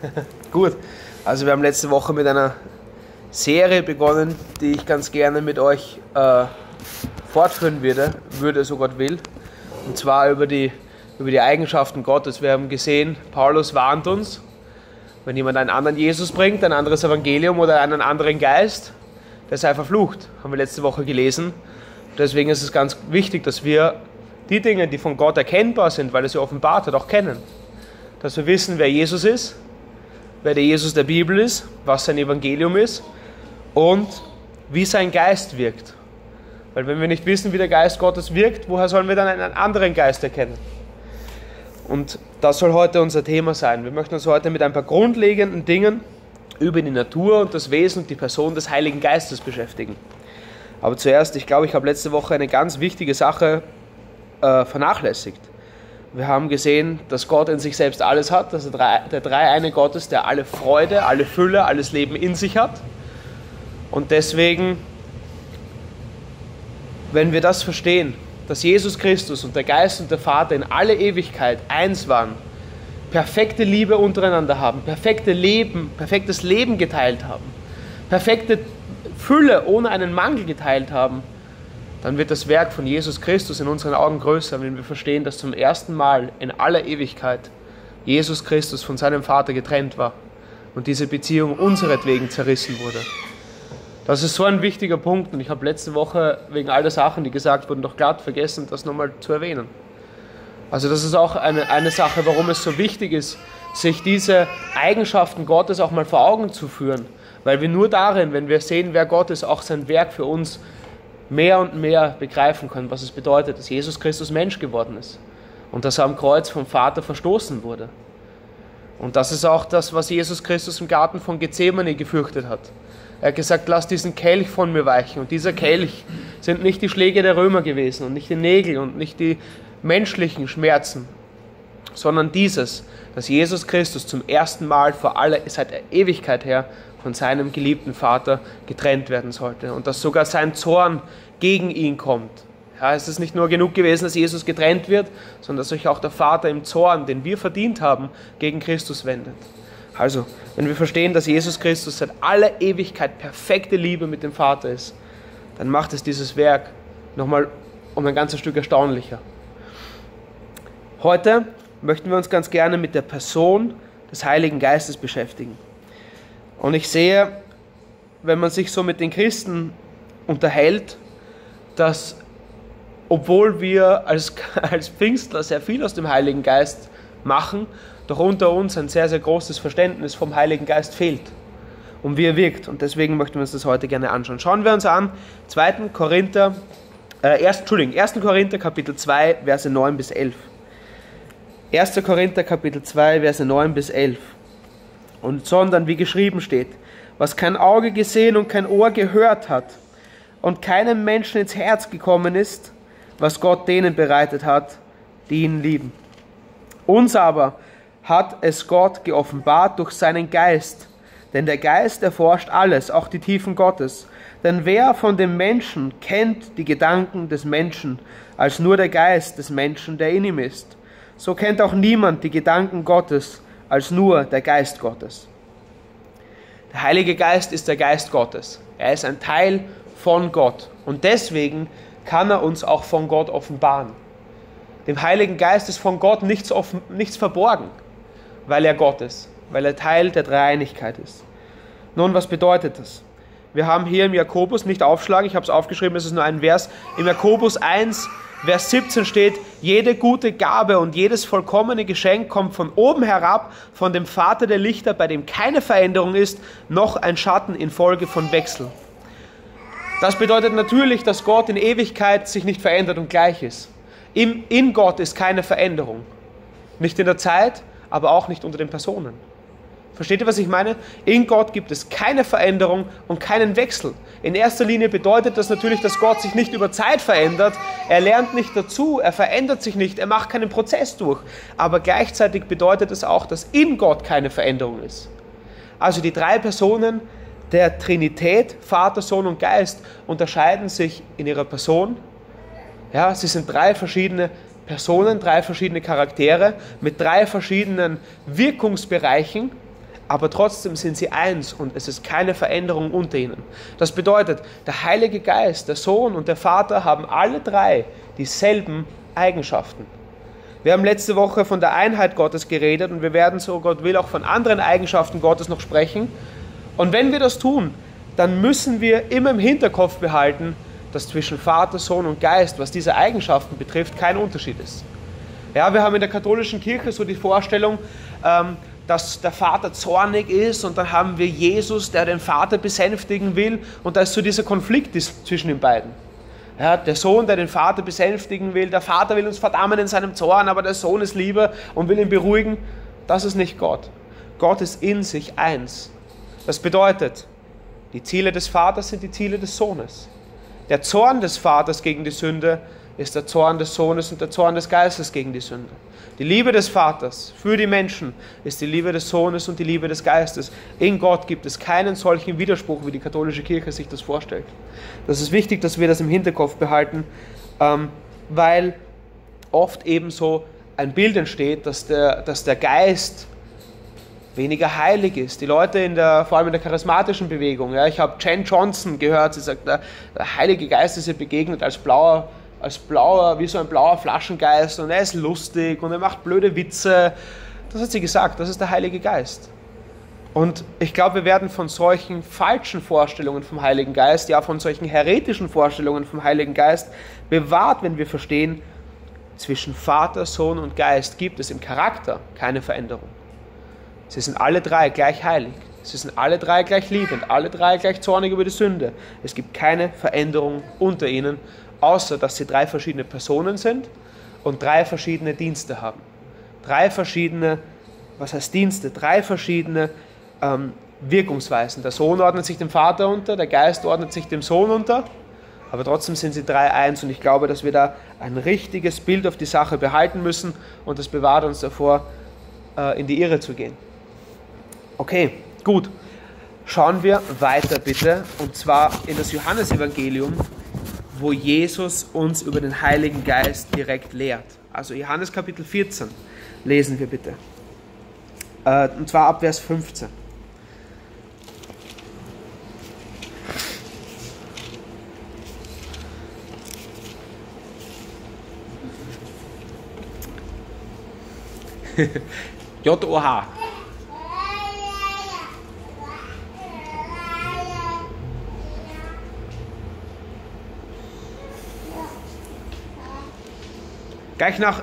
Gut, also wir haben letzte Woche mit einer Serie begonnen, die ich ganz gerne mit euch äh, fortführen würde, würde, so Gott will. Und zwar über die, über die Eigenschaften Gottes. Wir haben gesehen, Paulus warnt uns, wenn jemand einen anderen Jesus bringt, ein anderes Evangelium oder einen anderen Geist, der sei verflucht, haben wir letzte Woche gelesen. Deswegen ist es ganz wichtig, dass wir die Dinge, die von Gott erkennbar sind, weil er sie offenbart hat, auch kennen. Dass wir wissen, wer Jesus ist, wer der Jesus der Bibel ist, was sein Evangelium ist und wie sein Geist wirkt. Weil wenn wir nicht wissen, wie der Geist Gottes wirkt, woher sollen wir dann einen anderen Geist erkennen? Und das soll heute unser Thema sein. Wir möchten uns heute mit ein paar grundlegenden Dingen über die Natur und das Wesen und die Person des Heiligen Geistes beschäftigen. Aber zuerst, ich glaube, ich habe letzte Woche eine ganz wichtige Sache äh, vernachlässigt. Wir haben gesehen, dass Gott in sich selbst alles hat, dass er der dreieine Gott ist, der alle Freude, alle Fülle, alles Leben in sich hat. Und deswegen, wenn wir das verstehen, dass Jesus Christus und der Geist und der Vater in alle Ewigkeit eins waren, perfekte Liebe untereinander haben, perfekte Leben, perfektes Leben geteilt haben, perfekte Fülle ohne einen Mangel geteilt haben, dann wird das Werk von Jesus Christus in unseren Augen größer, wenn wir verstehen, dass zum ersten Mal in aller Ewigkeit Jesus Christus von seinem Vater getrennt war und diese Beziehung unseretwegen zerrissen wurde. Das ist so ein wichtiger Punkt und ich habe letzte Woche wegen all der Sachen, die gesagt wurden, doch glatt vergessen, das nochmal zu erwähnen. Also das ist auch eine, eine Sache, warum es so wichtig ist, sich diese Eigenschaften Gottes auch mal vor Augen zu führen. Weil wir nur darin, wenn wir sehen, wer Gott ist, auch sein Werk für uns mehr und mehr begreifen können, was es bedeutet, dass Jesus Christus Mensch geworden ist und dass er am Kreuz vom Vater verstoßen wurde. Und das ist auch das, was Jesus Christus im Garten von Gethsemane gefürchtet hat. Er hat gesagt, lass diesen Kelch von mir weichen. Und dieser Kelch sind nicht die Schläge der Römer gewesen und nicht die Nägel und nicht die menschlichen Schmerzen, sondern dieses, dass Jesus Christus zum ersten Mal vor aller, seit der Ewigkeit her von seinem geliebten Vater getrennt werden sollte und dass sogar sein Zorn gegen ihn kommt. Ja, es ist nicht nur genug gewesen, dass Jesus getrennt wird, sondern dass sich auch der Vater im Zorn, den wir verdient haben, gegen Christus wendet. Also, wenn wir verstehen, dass Jesus Christus seit aller Ewigkeit perfekte Liebe mit dem Vater ist, dann macht es dieses Werk nochmal um ein ganzes Stück erstaunlicher. Heute möchten wir uns ganz gerne mit der Person des Heiligen Geistes beschäftigen. Und ich sehe, wenn man sich so mit den Christen unterhält, dass obwohl wir als, als Pfingstler sehr viel aus dem Heiligen Geist machen, doch unter uns ein sehr, sehr großes Verständnis vom Heiligen Geist fehlt und wie er wirkt. Und deswegen möchten wir uns das heute gerne anschauen. Schauen wir uns an, 2. Korinther, äh, 1, Entschuldigung, 1. Korinther Kapitel 2, Verse 9 bis 11. 1. Korinther Kapitel 2, Verse 9 bis 11 und sondern wie geschrieben steht, was kein Auge gesehen und kein Ohr gehört hat und keinem Menschen ins Herz gekommen ist, was Gott denen bereitet hat, die ihn lieben. Uns aber hat es Gott geoffenbart durch seinen Geist, denn der Geist erforscht alles, auch die Tiefen Gottes. Denn wer von dem Menschen kennt die Gedanken des Menschen, als nur der Geist des Menschen, der in ihm ist? So kennt auch niemand die Gedanken Gottes, als nur der Geist Gottes. Der Heilige Geist ist der Geist Gottes. Er ist ein Teil von Gott. Und deswegen kann er uns auch von Gott offenbaren. Dem Heiligen Geist ist von Gott nichts, offen, nichts verborgen, weil er Gott ist, weil er Teil der Dreieinigkeit ist. Nun, was bedeutet das? Wir haben hier im Jakobus, nicht aufschlagen, ich habe es aufgeschrieben, es ist nur ein Vers, im Jakobus 1, Vers 17 steht, jede gute Gabe und jedes vollkommene Geschenk kommt von oben herab, von dem Vater der Lichter, bei dem keine Veränderung ist, noch ein Schatten infolge von Wechsel. Das bedeutet natürlich, dass Gott in Ewigkeit sich nicht verändert und gleich ist. In, Gott ist keine Veränderung. Nicht in der Zeit, aber auch nicht unter den Personen. Versteht ihr, was ich meine? In Gott gibt es keine Veränderung und keinen Wechsel. In erster Linie bedeutet das natürlich, dass Gott sich nicht über Zeit verändert. Er lernt nicht dazu, er verändert sich nicht, er macht keinen Prozess durch. Aber gleichzeitig bedeutet es auch, dass in Gott keine Veränderung ist. Also die drei Personen der Trinität, Vater, Sohn und Geist, unterscheiden sich in ihrer Person. Ja, sie sind drei verschiedene Personen, drei verschiedene Charaktere mit drei verschiedenen Wirkungsbereichen aber trotzdem sind sie eins und es ist keine Veränderung unter ihnen. Das bedeutet, der Heilige Geist, der Sohn und der Vater haben alle drei dieselben Eigenschaften. Wir haben letzte Woche von der Einheit Gottes geredet und wir werden, so Gott will, auch von anderen Eigenschaften Gottes noch sprechen. Und wenn wir das tun, dann müssen wir immer im Hinterkopf behalten, dass zwischen Vater, Sohn und Geist, was diese Eigenschaften betrifft, kein Unterschied ist. Ja, wir haben in der katholischen Kirche so die Vorstellung, ähm, dass der Vater zornig ist und dann haben wir Jesus, der den Vater besänftigen will und da ist so dieser Konflikt zwischen den beiden. Ja, der Sohn, der den Vater besänftigen will, der Vater will uns verdammen in seinem Zorn, aber der Sohn ist lieber und will ihn beruhigen. Das ist nicht Gott. Gott ist in sich eins. Das bedeutet, die Ziele des Vaters sind die Ziele des Sohnes. Der Zorn des Vaters gegen die Sünde ist der Zorn des Sohnes und der Zorn des Geistes gegen die Sünde. Die Liebe des Vaters für die Menschen ist die Liebe des Sohnes und die Liebe des Geistes. In Gott gibt es keinen solchen Widerspruch, wie die katholische Kirche sich das vorstellt. Das ist wichtig, dass wir das im Hinterkopf behalten, ähm, weil oft ebenso ein Bild entsteht, dass der, dass der Geist weniger heilig ist. Die Leute in der, vor allem in der charismatischen Bewegung, ja, ich habe Jen Johnson gehört, sie sagt, der Heilige Geist ist ihr begegnet als blauer als blauer, wie so ein blauer Flaschengeist und er ist lustig und er macht blöde Witze. Das hat sie gesagt, das ist der Heilige Geist. Und ich glaube, wir werden von solchen falschen Vorstellungen vom Heiligen Geist, ja von solchen heretischen Vorstellungen vom Heiligen Geist bewahrt, wenn wir verstehen, zwischen Vater, Sohn und Geist gibt es im Charakter keine Veränderung. Sie sind alle drei gleich heilig. Sie sind alle drei gleich liebend, alle drei gleich zornig über die Sünde. Es gibt keine Veränderung unter ihnen außer dass sie drei verschiedene Personen sind und drei verschiedene Dienste haben. Drei verschiedene, was heißt Dienste? Drei verschiedene ähm, Wirkungsweisen. Der Sohn ordnet sich dem Vater unter, der Geist ordnet sich dem Sohn unter, aber trotzdem sind sie drei eins und ich glaube, dass wir da ein richtiges Bild auf die Sache behalten müssen und das bewahrt uns davor, äh, in die Irre zu gehen. Okay, gut. Schauen wir weiter bitte und zwar in das Johannesevangelium wo Jesus uns über den Heiligen Geist direkt lehrt. Also Johannes Kapitel 14 lesen wir bitte. Äh, und zwar ab Vers 15. J-O-H. Gleich nach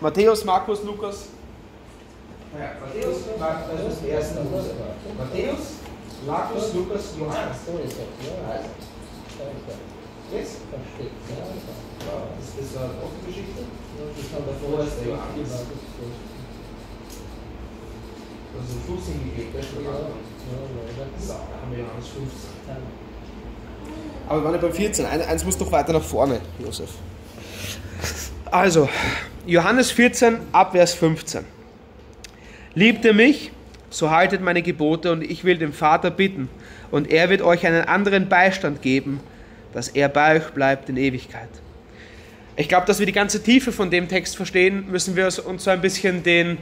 Matthäus, Markus, Lukas. Ja, Matthäus, Markus, ersten Matthäus, Markus, Lukas, Johannes. Jetzt? Ist das eine Offengeschichte? Das kann davor ist der Johannes. Das ist ein Fluss hingegeben, der schon So, da haben wir Johannes 15. Aber wir waren ja beim 14. Eins muss doch weiter nach vorne, Josef. Also, Johannes 14, Abvers 15. Liebt ihr mich, so haltet meine Gebote und ich will dem Vater bitten und er wird euch einen anderen Beistand geben, dass er bei euch bleibt in Ewigkeit. Ich glaube, dass wir die ganze Tiefe von dem Text verstehen, müssen wir uns so ein bisschen den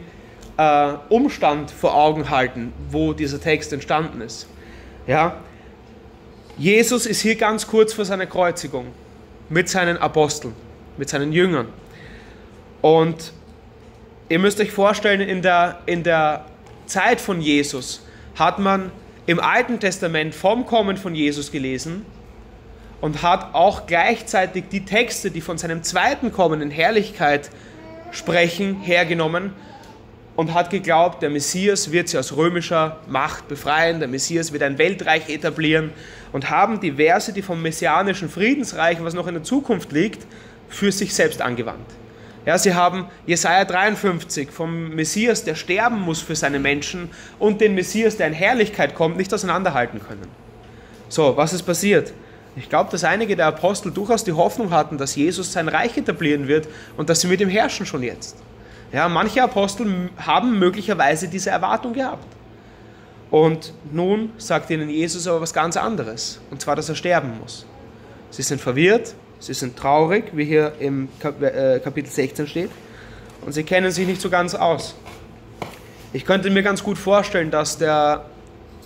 äh, Umstand vor Augen halten, wo dieser Text entstanden ist. Ja? Jesus ist hier ganz kurz vor seiner Kreuzigung mit seinen Aposteln mit seinen Jüngern. Und ihr müsst euch vorstellen, in der, in der Zeit von Jesus hat man im Alten Testament vom Kommen von Jesus gelesen und hat auch gleichzeitig die Texte, die von seinem zweiten Kommen in Herrlichkeit sprechen, hergenommen und hat geglaubt, der Messias wird sie aus römischer Macht befreien, der Messias wird ein Weltreich etablieren und haben die Verse, die vom messianischen Friedensreich, was noch in der Zukunft liegt, für sich selbst angewandt. Ja, sie haben Jesaja 53 vom Messias, der sterben muss für seine Menschen, und den Messias, der in Herrlichkeit kommt, nicht auseinanderhalten können. So, was ist passiert? Ich glaube, dass einige der Apostel durchaus die Hoffnung hatten, dass Jesus sein Reich etablieren wird und dass sie mit ihm herrschen schon jetzt. Ja, manche Apostel haben möglicherweise diese Erwartung gehabt. Und nun sagt ihnen Jesus aber was ganz anderes, und zwar, dass er sterben muss. Sie sind verwirrt, Sie sind traurig, wie hier im äh, Kapitel 16 steht, und sie kennen sich nicht so ganz aus. Ich könnte mir ganz gut vorstellen, dass der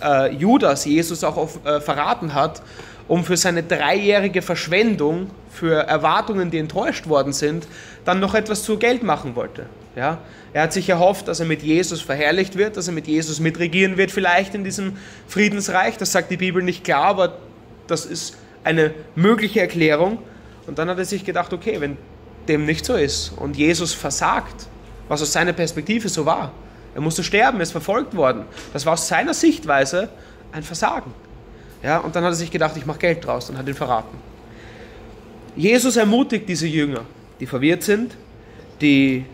äh, Judas Jesus auch auf, äh, verraten hat, um für seine dreijährige Verschwendung, für Erwartungen, die enttäuscht worden sind, dann noch etwas zu Geld machen wollte. Ja? Er hat sich erhofft, dass er mit Jesus verherrlicht wird, dass er mit Jesus mitregieren wird, vielleicht in diesem Friedensreich. Das sagt die Bibel nicht klar, aber das ist eine mögliche Erklärung. Und dann hat er sich gedacht, okay, wenn dem nicht so ist und Jesus versagt, was aus seiner Perspektive so war, er musste sterben, er ist verfolgt worden. Das war aus seiner Sichtweise ein Versagen. Ja, und dann hat er sich gedacht, ich mache Geld draus und hat ihn verraten. Jesus ermutigt diese Jünger, die verwirrt sind, die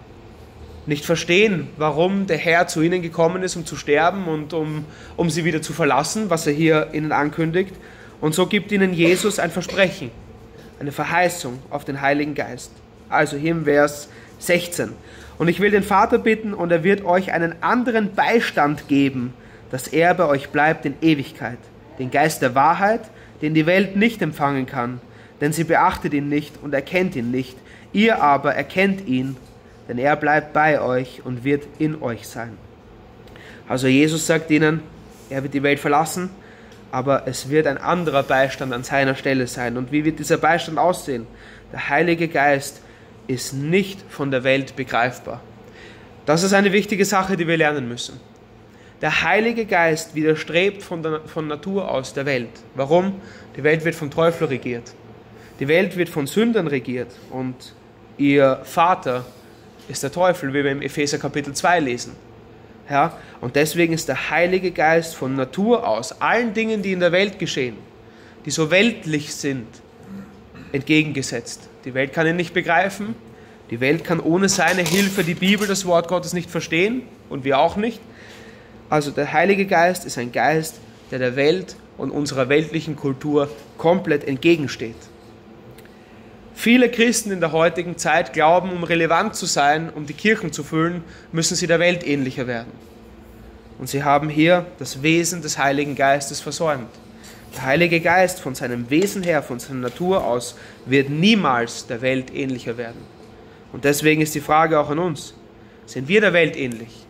nicht verstehen, warum der Herr zu ihnen gekommen ist, um zu sterben und um, um sie wieder zu verlassen, was er hier ihnen ankündigt. Und so gibt ihnen Jesus ein Versprechen, eine Verheißung auf den Heiligen Geist. Also hier im Vers 16. Und ich will den Vater bitten, und er wird euch einen anderen Beistand geben, dass er bei euch bleibt in Ewigkeit. Den Geist der Wahrheit, den die Welt nicht empfangen kann, denn sie beachtet ihn nicht und erkennt ihn nicht. Ihr aber erkennt ihn, denn er bleibt bei euch und wird in euch sein. Also Jesus sagt ihnen, er wird die Welt verlassen, aber es wird ein anderer Beistand an seiner Stelle sein. Und wie wird dieser Beistand aussehen? Der Heilige Geist ist nicht von der Welt begreifbar. Das ist eine wichtige Sache, die wir lernen müssen. Der Heilige Geist widerstrebt von, der, von Natur aus der Welt. Warum? Die Welt wird vom Teufel regiert. Die Welt wird von Sündern regiert und ihr Vater ist der Teufel, wie wir im Epheser Kapitel 2 lesen. Ja? Und deswegen ist der Heilige Geist von Natur aus allen Dingen, die in der Welt geschehen, die so weltlich sind, entgegengesetzt. Die Welt kann ihn nicht begreifen. Die Welt kann ohne seine Hilfe die Bibel, das Wort Gottes nicht verstehen und wir auch nicht. Also der Heilige Geist ist ein Geist, der der Welt und unserer weltlichen Kultur komplett entgegensteht. Viele Christen in der heutigen Zeit glauben, um relevant zu sein, um die Kirchen zu füllen, müssen sie der Welt ähnlicher werden. Und sie haben hier das Wesen des Heiligen Geistes versäumt. Der Heilige Geist von seinem Wesen her, von seiner Natur aus, wird niemals der Welt ähnlicher werden. Und deswegen ist die Frage auch an uns, sind wir der Welt ähnlich?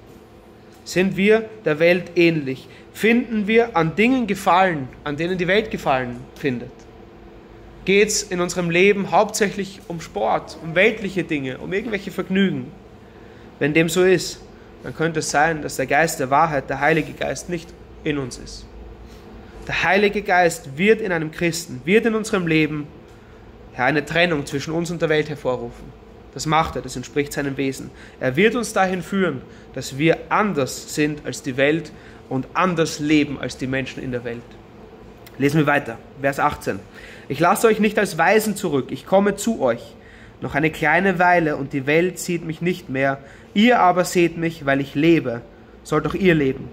Sind wir der Welt ähnlich? Finden wir an Dingen Gefallen, an denen die Welt Gefallen findet? Geht es in unserem Leben hauptsächlich um Sport, um weltliche Dinge, um irgendwelche Vergnügen? Wenn dem so ist, dann könnte es sein, dass der Geist der Wahrheit, der Heilige Geist, nicht in uns ist. Der Heilige Geist wird in einem Christen, wird in unserem Leben eine Trennung zwischen uns und der Welt hervorrufen. Das macht er, das entspricht seinem Wesen. Er wird uns dahin führen, dass wir anders sind als die Welt und anders leben als die Menschen in der Welt. Lesen wir weiter, Vers 18. Ich lasse euch nicht als Weisen zurück, ich komme zu euch. Noch eine kleine Weile und die Welt sieht mich nicht mehr. Ihr aber seht mich, weil ich lebe. Sollt auch ihr leben.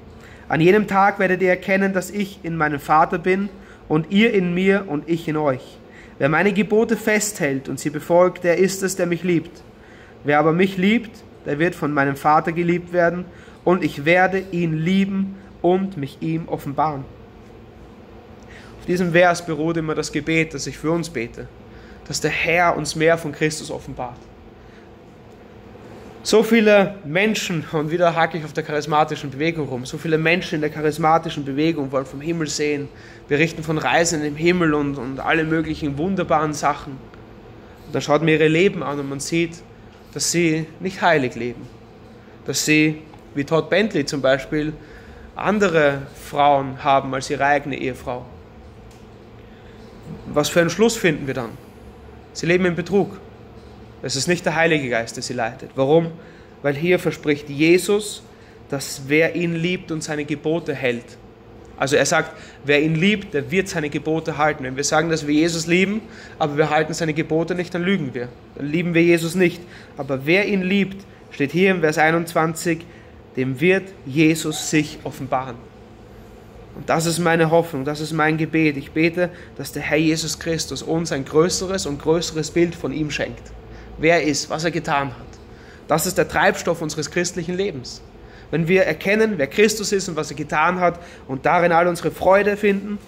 An jenem Tag werdet ihr erkennen, dass ich in meinem Vater bin und ihr in mir und ich in euch. Wer meine Gebote festhält und sie befolgt, der ist es, der mich liebt. Wer aber mich liebt, der wird von meinem Vater geliebt werden und ich werde ihn lieben und mich ihm offenbaren. Auf diesem Vers beruht immer das Gebet, das ich für uns bete, dass der Herr uns mehr von Christus offenbart. So viele Menschen, und wieder hake ich auf der charismatischen Bewegung rum, so viele Menschen in der charismatischen Bewegung wollen vom Himmel sehen, berichten von Reisen im Himmel und, und alle möglichen wunderbaren Sachen. Und dann schaut man ihre Leben an und man sieht, dass sie nicht heilig leben. Dass sie, wie Todd Bentley zum Beispiel, andere Frauen haben als ihre eigene Ehefrau. Was für einen Schluss finden wir dann? Sie leben im Betrug. Es ist nicht der Heilige Geist, der sie leitet. Warum? Weil hier verspricht Jesus, dass wer ihn liebt und seine Gebote hält. Also er sagt, wer ihn liebt, der wird seine Gebote halten. Wenn wir sagen, dass wir Jesus lieben, aber wir halten seine Gebote nicht, dann lügen wir. Dann lieben wir Jesus nicht. Aber wer ihn liebt, steht hier im Vers 21, dem wird Jesus sich offenbaren. Und das ist meine Hoffnung, das ist mein Gebet. Ich bete, dass der Herr Jesus Christus uns ein größeres und größeres Bild von ihm schenkt wer er ist, was er getan hat. Das ist der Treibstoff unseres christlichen Lebens. Wenn wir erkennen, wer Christus ist und was er getan hat und darin all unsere Freude finden,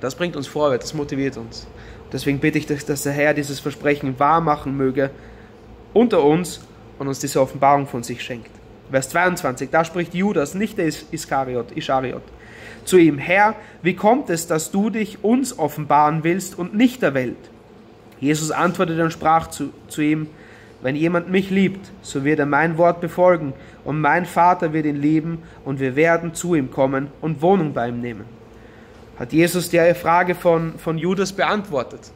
das bringt uns vorwärts, das motiviert uns. Deswegen bitte ich, dass der Herr dieses Versprechen wahr machen möge unter uns und uns diese Offenbarung von sich schenkt. Vers 22, da spricht Judas, nicht der Iskariot, Ischariot, zu ihm, Herr, wie kommt es, dass du dich uns offenbaren willst und nicht der Welt? Jesus antwortete und sprach zu, zu ihm, wenn jemand mich liebt, so wird er mein Wort befolgen, und mein Vater wird ihn lieben, und wir werden zu ihm kommen und Wohnung bei ihm nehmen. Hat Jesus die Frage von, von Judas beantwortet.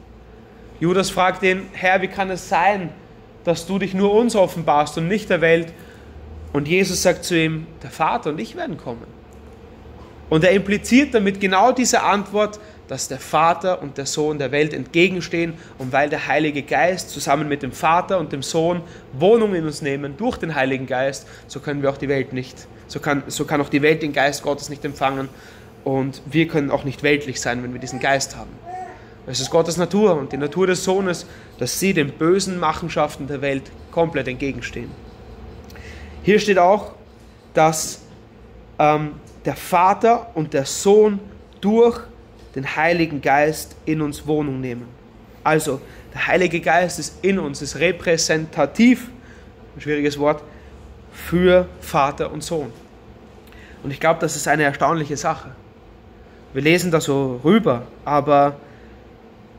Judas fragt ihn, Herr, wie kann es sein, dass du dich nur uns offenbarst und nicht der Welt? Und Jesus sagt zu ihm, der Vater und ich werden kommen. Und er impliziert damit genau diese Antwort, dass der Vater und der Sohn der Welt entgegenstehen und weil der Heilige Geist zusammen mit dem Vater und dem Sohn Wohnung in uns nehmen durch den Heiligen Geist, so können wir auch die Welt nicht, so kann, so kann auch die Welt den Geist Gottes nicht empfangen und wir können auch nicht weltlich sein, wenn wir diesen Geist haben. Es ist Gottes Natur und die Natur des Sohnes, dass sie den bösen Machenschaften der Welt komplett entgegenstehen. Hier steht auch, dass ähm, der Vater und der Sohn durch den Heiligen Geist in uns Wohnung nehmen. Also, der Heilige Geist ist in uns, ist repräsentativ, ein schwieriges Wort, für Vater und Sohn. Und ich glaube, das ist eine erstaunliche Sache. Wir lesen da so rüber, aber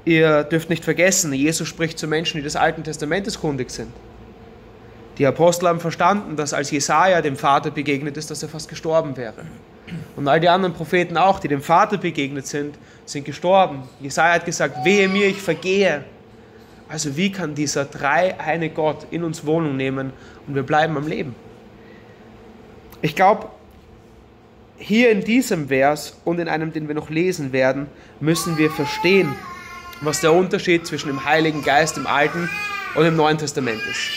ihr dürft nicht vergessen, Jesus spricht zu Menschen, die des Alten Testamentes kundig sind. Die Apostel haben verstanden, dass als Jesaja dem Vater begegnet ist, dass er fast gestorben wäre. Und all die anderen Propheten auch, die dem Vater begegnet sind, sind gestorben. Jesaja hat gesagt: Wehe mir, ich vergehe. Also, wie kann dieser dreieine Gott in uns Wohnung nehmen und wir bleiben am Leben? Ich glaube, hier in diesem Vers und in einem, den wir noch lesen werden, müssen wir verstehen, was der Unterschied zwischen dem Heiligen Geist im Alten und im Neuen Testament ist.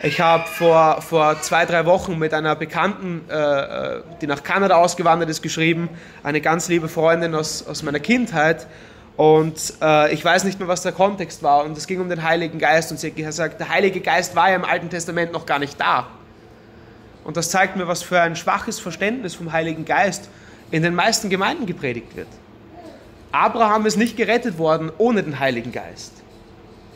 Ich habe vor, vor zwei, drei Wochen mit einer Bekannten, äh, äh, die nach Kanada ausgewandert ist, geschrieben, eine ganz liebe Freundin aus, aus meiner Kindheit. Und äh, ich weiß nicht mehr, was der Kontext war. Und es ging um den Heiligen Geist. Und sie hat gesagt, der Heilige Geist war ja im Alten Testament noch gar nicht da. Und das zeigt mir, was für ein schwaches Verständnis vom Heiligen Geist in den meisten Gemeinden gepredigt wird. Abraham ist nicht gerettet worden ohne den Heiligen Geist.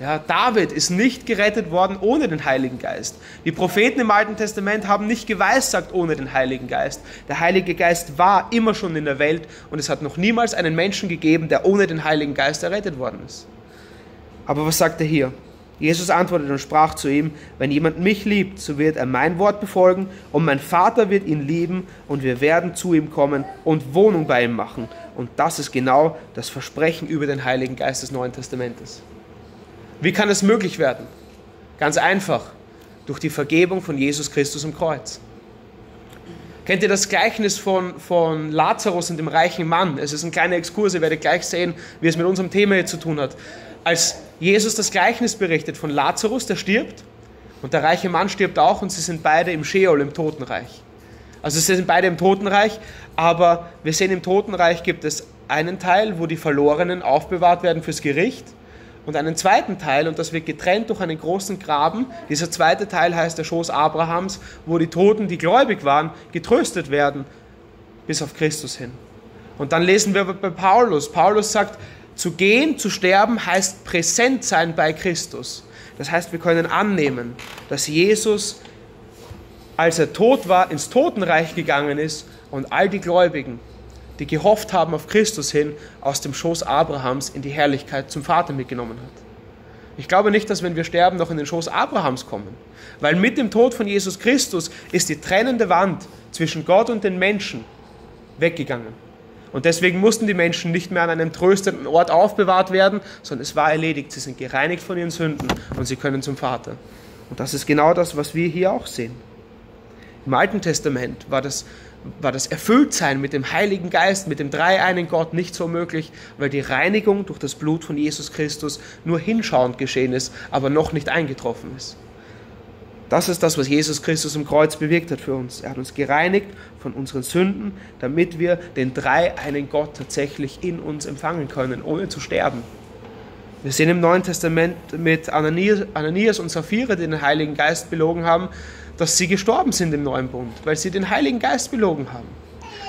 Ja, David ist nicht gerettet worden ohne den Heiligen Geist. Die Propheten im Alten Testament haben nicht geweissagt ohne den Heiligen Geist. Der Heilige Geist war immer schon in der Welt und es hat noch niemals einen Menschen gegeben, der ohne den Heiligen Geist errettet worden ist. Aber was sagt er hier? Jesus antwortete und sprach zu ihm, wenn jemand mich liebt, so wird er mein Wort befolgen und mein Vater wird ihn lieben und wir werden zu ihm kommen und Wohnung bei ihm machen. Und das ist genau das Versprechen über den Heiligen Geist des Neuen Testamentes. Wie kann es möglich werden? Ganz einfach, durch die Vergebung von Jesus Christus am Kreuz. Kennt ihr das Gleichnis von, von Lazarus und dem reichen Mann? Es ist ein kleiner Exkurs, ihr werdet gleich sehen, wie es mit unserem Thema hier zu tun hat. Als Jesus das Gleichnis berichtet von Lazarus, der stirbt, und der reiche Mann stirbt auch, und sie sind beide im Sheol, im Totenreich. Also sie sind beide im Totenreich, aber wir sehen, im Totenreich gibt es einen Teil, wo die Verlorenen aufbewahrt werden fürs Gericht und einen zweiten Teil, und das wird getrennt durch einen großen Graben. Dieser zweite Teil heißt der Schoß Abrahams, wo die Toten, die gläubig waren, getröstet werden bis auf Christus hin. Und dann lesen wir bei Paulus. Paulus sagt, zu gehen, zu sterben heißt präsent sein bei Christus. Das heißt, wir können annehmen, dass Jesus, als er tot war, ins Totenreich gegangen ist und all die Gläubigen die gehofft haben auf Christus hin, aus dem Schoß Abrahams in die Herrlichkeit zum Vater mitgenommen hat. Ich glaube nicht, dass wenn wir sterben, noch in den Schoß Abrahams kommen, weil mit dem Tod von Jesus Christus ist die trennende Wand zwischen Gott und den Menschen weggegangen. Und deswegen mussten die Menschen nicht mehr an einem tröstenden Ort aufbewahrt werden, sondern es war erledigt. Sie sind gereinigt von ihren Sünden und sie können zum Vater. Und das ist genau das, was wir hier auch sehen. Im Alten Testament war das war das Erfülltsein mit dem Heiligen Geist, mit dem dreieinen Gott nicht so möglich, weil die Reinigung durch das Blut von Jesus Christus nur hinschauend geschehen ist, aber noch nicht eingetroffen ist. Das ist das, was Jesus Christus im Kreuz bewirkt hat für uns. Er hat uns gereinigt von unseren Sünden, damit wir den dreieinen Gott tatsächlich in uns empfangen können, ohne zu sterben. Wir sehen im Neuen Testament mit Ananias, und Sapphira, die den Heiligen Geist belogen haben, dass sie gestorben sind im neuen Bund, weil sie den Heiligen Geist belogen haben.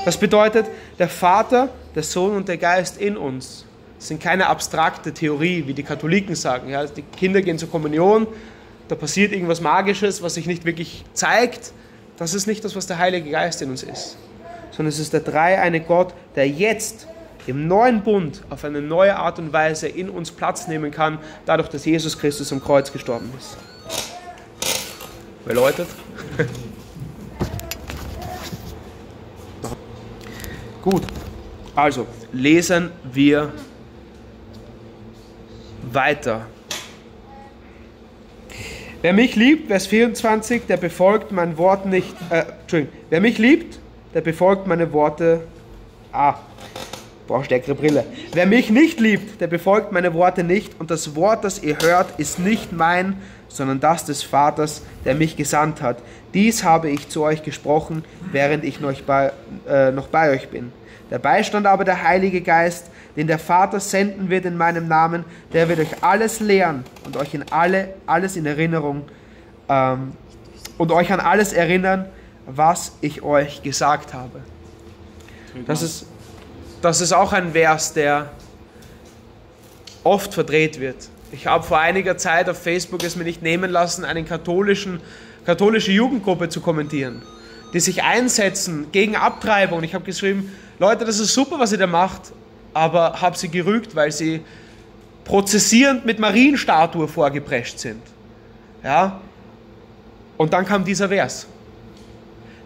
Das bedeutet, der Vater, der Sohn und der Geist in uns sind keine abstrakte Theorie, wie die Katholiken sagen. Ja, die Kinder gehen zur Kommunion, da passiert irgendwas Magisches, was sich nicht wirklich zeigt. Das ist nicht das, was der Heilige Geist in uns ist, sondern es ist der dreieine Gott, der jetzt im neuen Bund auf eine neue Art und Weise in uns Platz nehmen kann, dadurch, dass Jesus Christus am Kreuz gestorben ist. Wer läutet? Gut, also lesen wir weiter. Wer mich liebt, Vers 24, der befolgt mein Wort nicht. Äh, Entschuldigung. Wer mich liebt, der befolgt meine Worte. Ah, brauche stärkere Brille. Wer mich nicht liebt, der befolgt meine Worte nicht. Und das Wort, das ihr hört, ist nicht mein, sondern das des Vaters, der mich gesandt hat. Dies habe ich zu euch gesprochen, während ich noch bei, äh, noch bei euch bin. Der Beistand aber der Heilige Geist, den der Vater senden wird in meinem Namen, der wird euch alles lehren und euch in alle, alles in Erinnerung ähm, und euch an alles erinnern, was ich euch gesagt habe. Das ist, das ist auch ein Vers, der oft verdreht wird. Ich habe vor einiger Zeit auf Facebook es mir nicht nehmen lassen, eine katholische Jugendgruppe zu kommentieren, die sich einsetzen gegen Abtreibung. Ich habe geschrieben, Leute, das ist super, was ihr da macht, aber habe sie gerügt, weil sie prozessierend mit Marienstatue vorgeprescht sind. Ja? Und dann kam dieser Vers,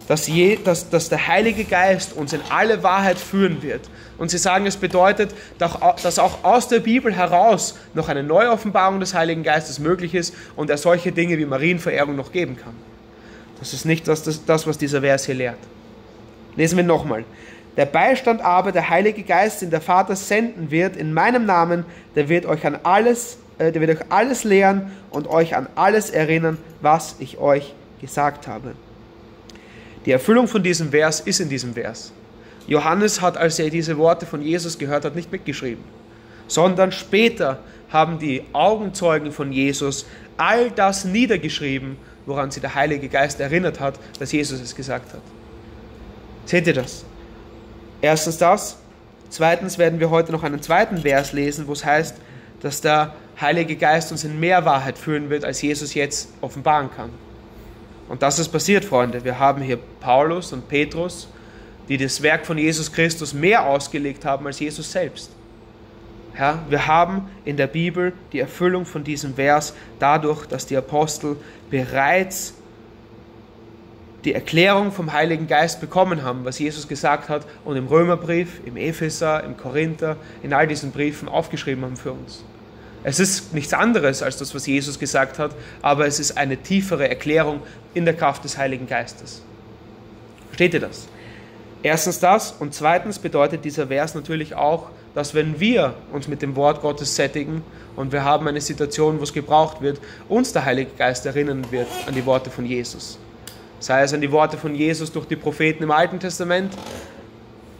dass, je, dass, dass der Heilige Geist uns in alle Wahrheit führen wird. Und sie sagen, es bedeutet, dass auch aus der Bibel heraus noch eine Neuoffenbarung des Heiligen Geistes möglich ist und er solche Dinge wie Marienverehrung noch geben kann. Das ist nicht das, das, das was dieser Vers hier lehrt. Lesen wir nochmal. Der Beistand aber, der Heilige Geist, den der Vater senden wird in meinem Namen, der wird euch an alles, äh, der wird euch alles lehren und euch an alles erinnern, was ich euch gesagt habe. Die Erfüllung von diesem Vers ist in diesem Vers. Johannes hat, als er diese Worte von Jesus gehört hat, nicht mitgeschrieben, sondern später haben die Augenzeugen von Jesus all das niedergeschrieben, woran sie der Heilige Geist erinnert hat, dass Jesus es gesagt hat. Seht ihr das? Erstens das. Zweitens werden wir heute noch einen zweiten Vers lesen, wo es heißt, dass der Heilige Geist uns in mehr Wahrheit führen wird, als Jesus jetzt offenbaren kann. Und das ist passiert, Freunde. Wir haben hier Paulus und Petrus, die das Werk von Jesus Christus mehr ausgelegt haben als Jesus selbst. Ja, wir haben in der Bibel die Erfüllung von diesem Vers dadurch, dass die Apostel bereits die Erklärung vom Heiligen Geist bekommen haben, was Jesus gesagt hat und im Römerbrief, im Epheser, im Korinther, in all diesen Briefen aufgeschrieben haben für uns. Es ist nichts anderes als das, was Jesus gesagt hat, aber es ist eine tiefere Erklärung in der Kraft des Heiligen Geistes. Versteht ihr das? Erstens das und zweitens bedeutet dieser Vers natürlich auch, dass wenn wir uns mit dem Wort Gottes sättigen und wir haben eine Situation, wo es gebraucht wird, uns der Heilige Geist erinnern wird an die Worte von Jesus sei es an die Worte von Jesus durch die Propheten im Alten Testament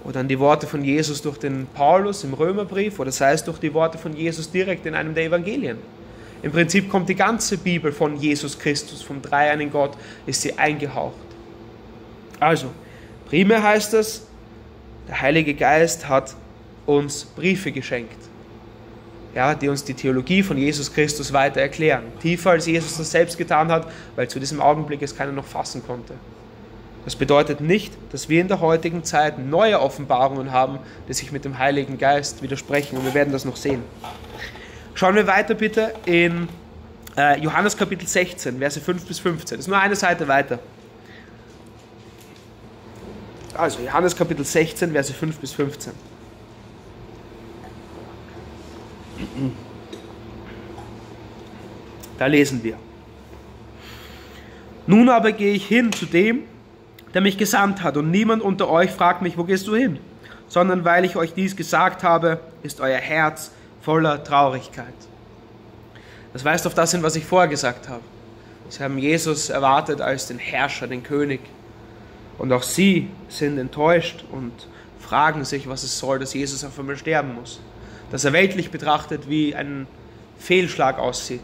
oder an die Worte von Jesus durch den Paulus im Römerbrief oder sei es durch die Worte von Jesus direkt in einem der Evangelien. Im Prinzip kommt die ganze Bibel von Jesus Christus, vom dreieinen Gott, ist sie eingehaucht. Also, primär heißt es, der Heilige Geist hat uns Briefe geschenkt ja, die uns die Theologie von Jesus Christus weiter erklären. Tiefer als Jesus das selbst getan hat, weil zu diesem Augenblick es keiner noch fassen konnte. Das bedeutet nicht, dass wir in der heutigen Zeit neue Offenbarungen haben, die sich mit dem Heiligen Geist widersprechen. Und wir werden das noch sehen. Schauen wir weiter bitte in äh, Johannes Kapitel 16, Verse 5 bis 15. Das ist nur eine Seite weiter. Also Johannes Kapitel 16, Verse 5 bis 15. Da lesen wir. Nun aber gehe ich hin zu dem, der mich gesandt hat, und niemand unter euch fragt mich, wo gehst du hin? Sondern weil ich euch dies gesagt habe, ist euer Herz voller Traurigkeit. Das weist auf das hin, was ich vorher gesagt habe. Sie haben Jesus erwartet als den Herrscher, den König. Und auch sie sind enttäuscht und fragen sich, was es soll, dass Jesus auf einmal sterben muss dass er weltlich betrachtet wie ein Fehlschlag aussieht.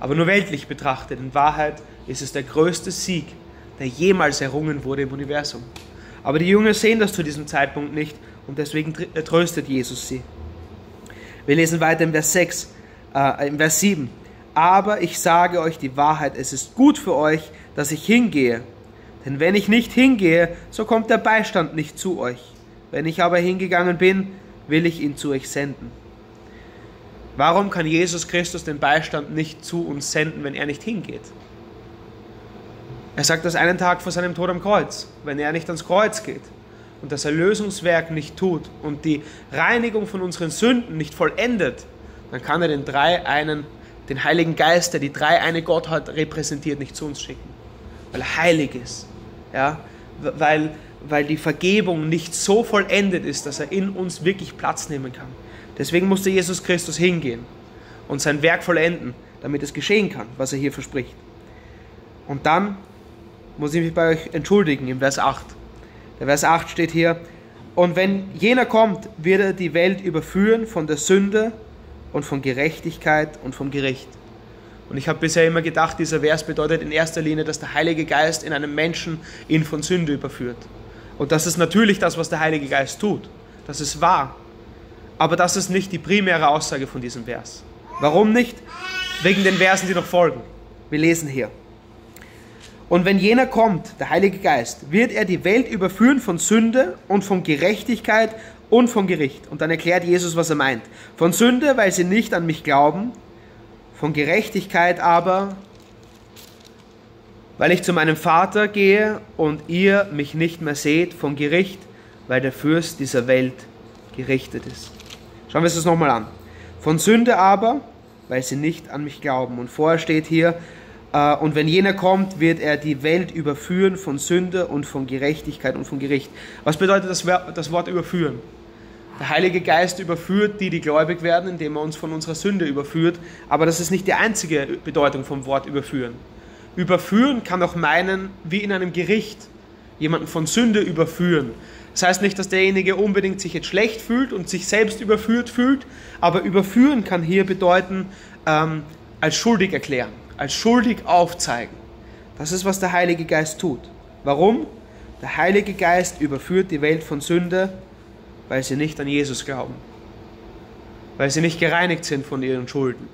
Aber nur weltlich betrachtet, in Wahrheit ist es der größte Sieg, der jemals errungen wurde im Universum. Aber die Jünger sehen das zu diesem Zeitpunkt nicht und deswegen tröstet Jesus sie. Wir lesen weiter im Vers 6, äh, im Vers 7. Aber ich sage euch die Wahrheit, es ist gut für euch, dass ich hingehe. Denn wenn ich nicht hingehe, so kommt der Beistand nicht zu euch. Wenn ich aber hingegangen bin, will ich ihn zu euch senden. Warum kann Jesus Christus den Beistand nicht zu uns senden, wenn er nicht hingeht? Er sagt das einen Tag vor seinem Tod am Kreuz, wenn er nicht ans Kreuz geht und das Erlösungswerk nicht tut und die Reinigung von unseren Sünden nicht vollendet, dann kann er den drei einen, den Heiligen Geist, der die drei eine Gottheit repräsentiert, nicht zu uns schicken, weil er heilig ist, ja, weil, weil die Vergebung nicht so vollendet ist, dass er in uns wirklich Platz nehmen kann. Deswegen musste Jesus Christus hingehen und sein Werk vollenden, damit es geschehen kann, was er hier verspricht. Und dann muss ich mich bei euch entschuldigen im Vers 8. Der Vers 8 steht hier, und wenn jener kommt, wird er die Welt überführen von der Sünde und von Gerechtigkeit und vom Gericht. Und ich habe bisher immer gedacht, dieser Vers bedeutet in erster Linie, dass der Heilige Geist in einem Menschen ihn von Sünde überführt. Und das ist natürlich das, was der Heilige Geist tut. Das ist wahr. Aber das ist nicht die primäre Aussage von diesem Vers. Warum nicht? Wegen den Versen, die noch folgen. Wir lesen hier. Und wenn jener kommt, der Heilige Geist, wird er die Welt überführen von Sünde und von Gerechtigkeit und vom Gericht. Und dann erklärt Jesus, was er meint. Von Sünde, weil sie nicht an mich glauben, von Gerechtigkeit aber, weil ich zu meinem Vater gehe und ihr mich nicht mehr seht, vom Gericht, weil der Fürst dieser Welt gerichtet ist. Schauen wir uns das nochmal an. Von Sünde aber, weil sie nicht an mich glauben. Und vorher steht hier, und wenn jener kommt, wird er die Welt überführen von Sünde und von Gerechtigkeit und von Gericht. Was bedeutet das, das Wort überführen? Der Heilige Geist überführt die, die gläubig werden, indem er uns von unserer Sünde überführt. Aber das ist nicht die einzige Bedeutung vom Wort überführen. Überführen kann auch meinen, wie in einem Gericht, jemanden von Sünde überführen. Das heißt nicht, dass derjenige unbedingt sich jetzt schlecht fühlt und sich selbst überführt fühlt, aber überführen kann hier bedeuten, ähm, als schuldig erklären, als schuldig aufzeigen. Das ist, was der Heilige Geist tut. Warum? Der Heilige Geist überführt die Welt von Sünde, weil sie nicht an Jesus glauben, weil sie nicht gereinigt sind von ihren Schulden.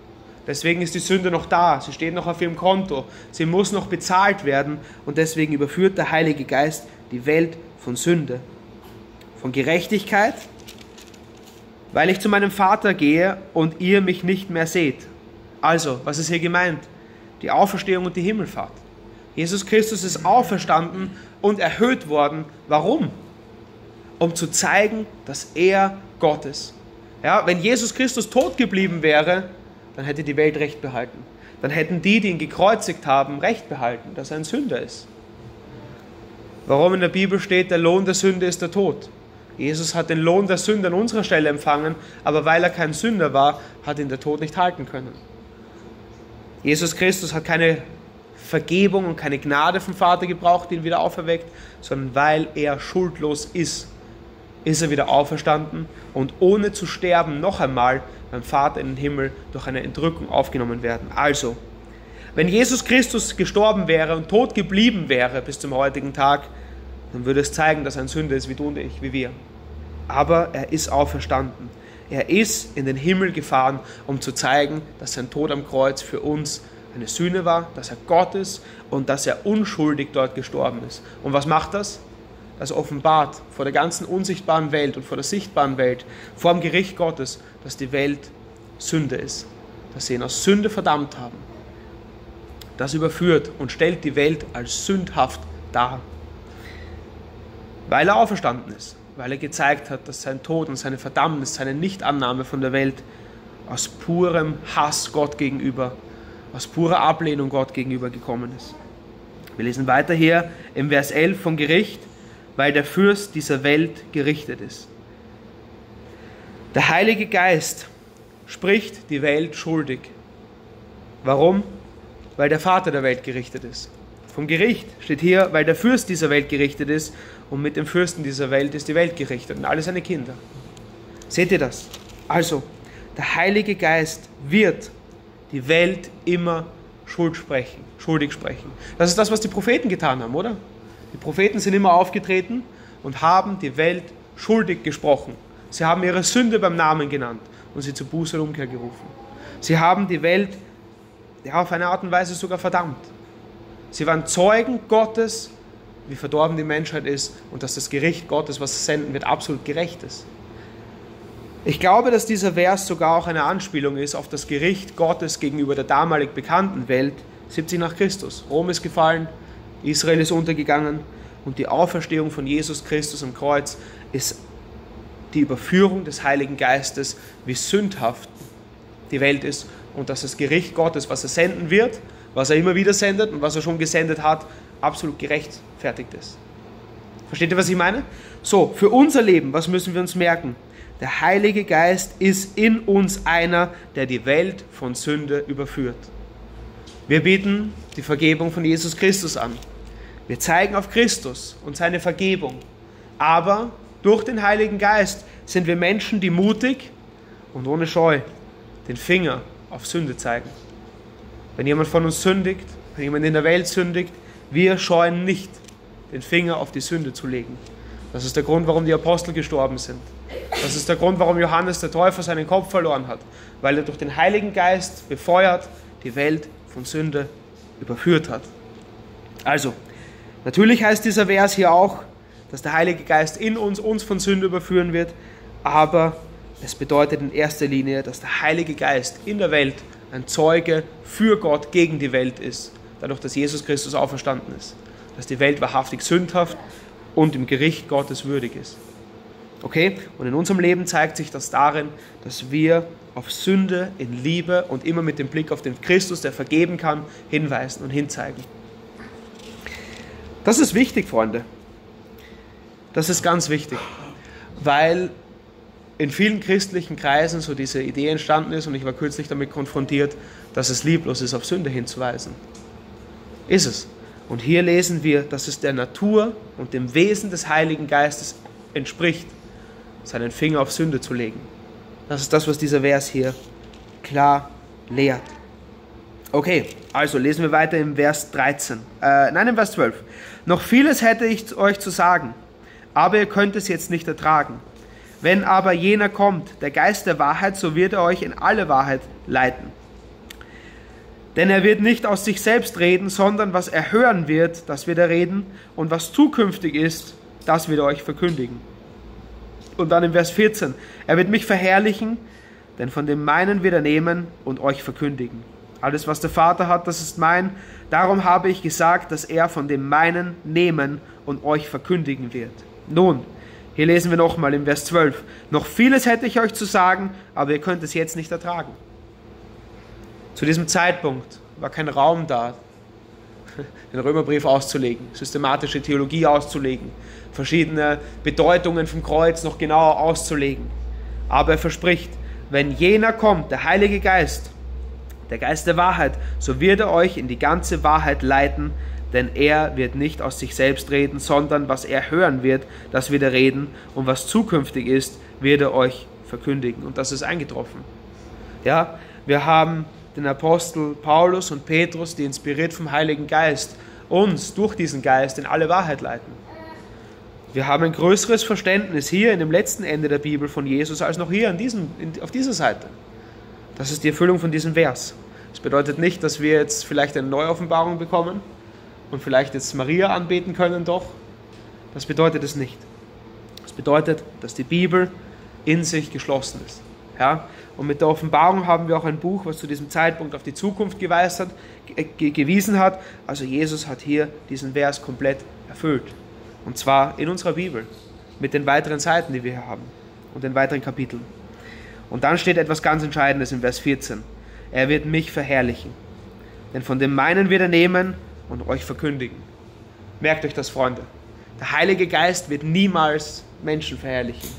Deswegen ist die Sünde noch da, sie steht noch auf ihrem Konto, sie muss noch bezahlt werden und deswegen überführt der Heilige Geist die Welt von Sünde von Gerechtigkeit, weil ich zu meinem Vater gehe und ihr mich nicht mehr seht. Also, was ist hier gemeint? Die Auferstehung und die Himmelfahrt. Jesus Christus ist auferstanden und erhöht worden. Warum? Um zu zeigen, dass er Gott ist. Ja, wenn Jesus Christus tot geblieben wäre, dann hätte die Welt Recht behalten. Dann hätten die, die ihn gekreuzigt haben, Recht behalten, dass er ein Sünder ist. Warum in der Bibel steht, der Lohn der Sünde ist der Tod? Jesus hat den Lohn der Sünde an unserer Stelle empfangen, aber weil er kein Sünder war, hat ihn der Tod nicht halten können. Jesus Christus hat keine Vergebung und keine Gnade vom Vater gebraucht, die ihn wieder auferweckt, sondern weil er schuldlos ist, ist er wieder auferstanden und ohne zu sterben noch einmal beim Vater in den Himmel durch eine Entrückung aufgenommen werden. Also, wenn Jesus Christus gestorben wäre und tot geblieben wäre bis zum heutigen Tag, dann würde es zeigen, dass er ein Sünder ist wie du und ich, wie wir aber er ist auferstanden. Er ist in den Himmel gefahren, um zu zeigen, dass sein Tod am Kreuz für uns eine Sühne war, dass er Gott ist und dass er unschuldig dort gestorben ist. Und was macht das? Das offenbart vor der ganzen unsichtbaren Welt und vor der sichtbaren Welt, vor dem Gericht Gottes, dass die Welt Sünde ist, dass sie ihn aus Sünde verdammt haben. Das überführt und stellt die Welt als sündhaft dar, weil er auferstanden ist weil er gezeigt hat, dass sein Tod und seine Verdammnis, seine Nichtannahme von der Welt aus purem Hass Gott gegenüber, aus purer Ablehnung Gott gegenüber gekommen ist. Wir lesen weiter hier im Vers 11 vom Gericht, weil der Fürst dieser Welt gerichtet ist. Der Heilige Geist spricht die Welt schuldig. Warum? Weil der Vater der Welt gerichtet ist. Vom Gericht steht hier, weil der Fürst dieser Welt gerichtet ist und mit dem Fürsten dieser Welt ist die Welt gerichtet und alle seine Kinder. Seht ihr das? Also, der Heilige Geist wird die Welt immer schuld sprechen, schuldig sprechen. Das ist das, was die Propheten getan haben, oder? Die Propheten sind immer aufgetreten und haben die Welt schuldig gesprochen. Sie haben ihre Sünde beim Namen genannt und sie zu Buße und Umkehr gerufen. Sie haben die Welt ja, auf eine Art und Weise sogar verdammt. Sie waren Zeugen Gottes wie verdorben die Menschheit ist und dass das Gericht Gottes, was senden wird, absolut gerecht ist. Ich glaube, dass dieser Vers sogar auch eine Anspielung ist auf das Gericht Gottes gegenüber der damalig bekannten Welt 70 nach Christus. Rom ist gefallen, Israel ist untergegangen und die Auferstehung von Jesus Christus am Kreuz ist die Überführung des Heiligen Geistes, wie sündhaft die Welt ist und dass das Gericht Gottes, was er senden wird, was er immer wieder sendet und was er schon gesendet hat, absolut gerechtfertigt ist. Versteht ihr, was ich meine? So, für unser Leben, was müssen wir uns merken? Der Heilige Geist ist in uns einer, der die Welt von Sünde überführt. Wir bieten die Vergebung von Jesus Christus an. Wir zeigen auf Christus und seine Vergebung. Aber durch den Heiligen Geist sind wir Menschen, die mutig und ohne Scheu den Finger auf Sünde zeigen. Wenn jemand von uns sündigt, wenn jemand in der Welt sündigt, wir scheuen nicht, den Finger auf die Sünde zu legen. Das ist der Grund, warum die Apostel gestorben sind. Das ist der Grund, warum Johannes der Täufer seinen Kopf verloren hat, weil er durch den Heiligen Geist befeuert die Welt von Sünde überführt hat. Also, natürlich heißt dieser Vers hier auch, dass der Heilige Geist in uns uns von Sünde überführen wird, aber es bedeutet in erster Linie, dass der Heilige Geist in der Welt ein Zeuge für Gott gegen die Welt ist, dadurch, dass Jesus Christus auferstanden ist, dass die Welt wahrhaftig sündhaft und im Gericht Gottes würdig ist. Okay? Und in unserem Leben zeigt sich das darin, dass wir auf Sünde in Liebe und immer mit dem Blick auf den Christus, der vergeben kann, hinweisen und hinzeigen. Das ist wichtig, Freunde. Das ist ganz wichtig, weil in vielen christlichen Kreisen so diese Idee entstanden ist und ich war kürzlich damit konfrontiert, dass es lieblos ist, auf Sünde hinzuweisen. Ist es. Und hier lesen wir, dass es der Natur und dem Wesen des Heiligen Geistes entspricht, seinen Finger auf Sünde zu legen. Das ist das, was dieser Vers hier klar lehrt. Okay, also lesen wir weiter im Vers 13. Äh, nein, im Vers 12. Noch vieles hätte ich euch zu sagen, aber ihr könnt es jetzt nicht ertragen. Wenn aber jener kommt, der Geist der Wahrheit, so wird er euch in alle Wahrheit leiten. Denn er wird nicht aus sich selbst reden, sondern was er hören wird, das wird er reden, und was zukünftig ist, das wird er euch verkündigen. Und dann im Vers 14, er wird mich verherrlichen, denn von dem meinen wird er nehmen und euch verkündigen. Alles, was der Vater hat, das ist mein. Darum habe ich gesagt, dass er von dem meinen nehmen und euch verkündigen wird. Nun, hier lesen wir nochmal im Vers 12. Noch vieles hätte ich euch zu sagen, aber ihr könnt es jetzt nicht ertragen. Zu diesem Zeitpunkt war kein Raum da, den Römerbrief auszulegen, systematische Theologie auszulegen, verschiedene Bedeutungen vom Kreuz noch genauer auszulegen. Aber er verspricht, wenn jener kommt, der Heilige Geist, der Geist der Wahrheit, so wird er euch in die ganze Wahrheit leiten, denn er wird nicht aus sich selbst reden, sondern was er hören wird, das wird er reden, und was zukünftig ist, wird er euch verkündigen. Und das ist eingetroffen. Ja, wir haben den Apostel Paulus und Petrus, die inspiriert vom Heiligen Geist uns durch diesen Geist in alle Wahrheit leiten. Wir haben ein größeres Verständnis hier in dem letzten Ende der Bibel von Jesus als noch hier diesem, auf dieser Seite. Das ist die Erfüllung von diesem Vers. Das bedeutet nicht, dass wir jetzt vielleicht eine Neuoffenbarung bekommen, und vielleicht jetzt Maria anbeten können doch. Das bedeutet es nicht. Das bedeutet, dass die Bibel in sich geschlossen ist. Ja? Und mit der Offenbarung haben wir auch ein Buch, was zu diesem Zeitpunkt auf die Zukunft hat, gewiesen hat. Also Jesus hat hier diesen Vers komplett erfüllt. Und zwar in unserer Bibel, mit den weiteren Seiten, die wir hier haben und den weiteren Kapiteln. Und dann steht etwas ganz Entscheidendes im Vers 14. Er wird mich verherrlichen. Denn von dem meinen wird er nehmen und euch verkündigen. Merkt euch das, Freunde. Der Heilige Geist wird niemals Menschen verherrlichen.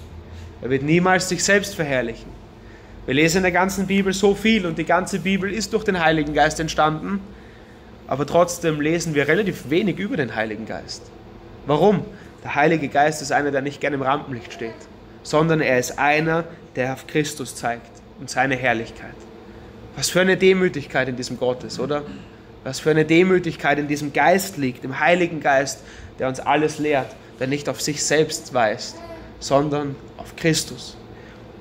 Er wird niemals sich selbst verherrlichen. Wir lesen in der ganzen Bibel so viel und die ganze Bibel ist durch den Heiligen Geist entstanden, aber trotzdem lesen wir relativ wenig über den Heiligen Geist. Warum? Der Heilige Geist ist einer, der nicht gerne im Rampenlicht steht, sondern er ist einer, der auf Christus zeigt und seine Herrlichkeit. Was für eine Demütigkeit in diesem Gott ist, oder? Was für eine Demütigkeit in diesem Geist liegt, im Heiligen Geist, der uns alles lehrt, der nicht auf sich selbst weist, sondern auf Christus.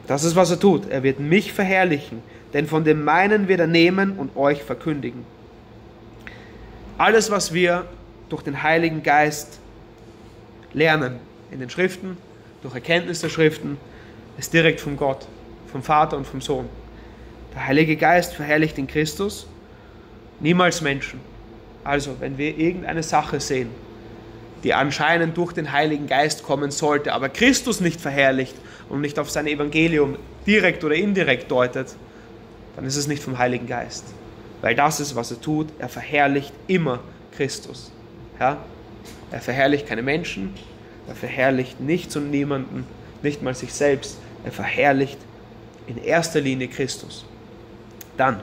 Das ist, was er tut. Er wird mich verherrlichen, denn von dem meinen wird er nehmen und euch verkündigen. Alles, was wir durch den Heiligen Geist lernen in den Schriften, durch Erkenntnis der Schriften, ist direkt von Gott, vom Vater und vom Sohn. Der Heilige Geist verherrlicht den Christus, niemals Menschen. Also, wenn wir irgendeine Sache sehen, die anscheinend durch den Heiligen Geist kommen sollte, aber Christus nicht verherrlicht und nicht auf sein Evangelium direkt oder indirekt deutet, dann ist es nicht vom Heiligen Geist. Weil das ist, was er tut. Er verherrlicht immer Christus. Ja? Er verherrlicht keine Menschen, er verherrlicht nichts und niemanden, nicht mal sich selbst. Er verherrlicht in erster Linie Christus. Dann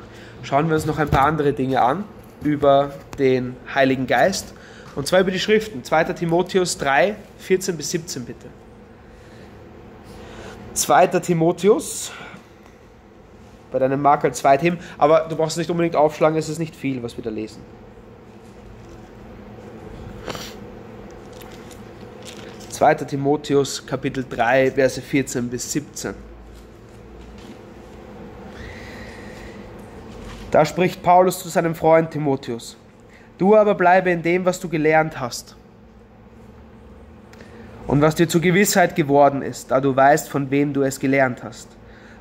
schauen wir uns noch ein paar andere Dinge an über den Heiligen Geist. Und zwar über die Schriften. 2. Timotheus 3, 14 bis 17 bitte. 2. Timotheus, bei deinem Marker zwei Themen, aber du brauchst es nicht unbedingt aufschlagen, es ist nicht viel, was wir da lesen. 2. Timotheus Kapitel 3, Verse 14 bis 17. Da spricht Paulus zu seinem Freund Timotheus. Du aber bleibe in dem, was du gelernt hast und was dir zur Gewissheit geworden ist, da du weißt, von wem du es gelernt hast.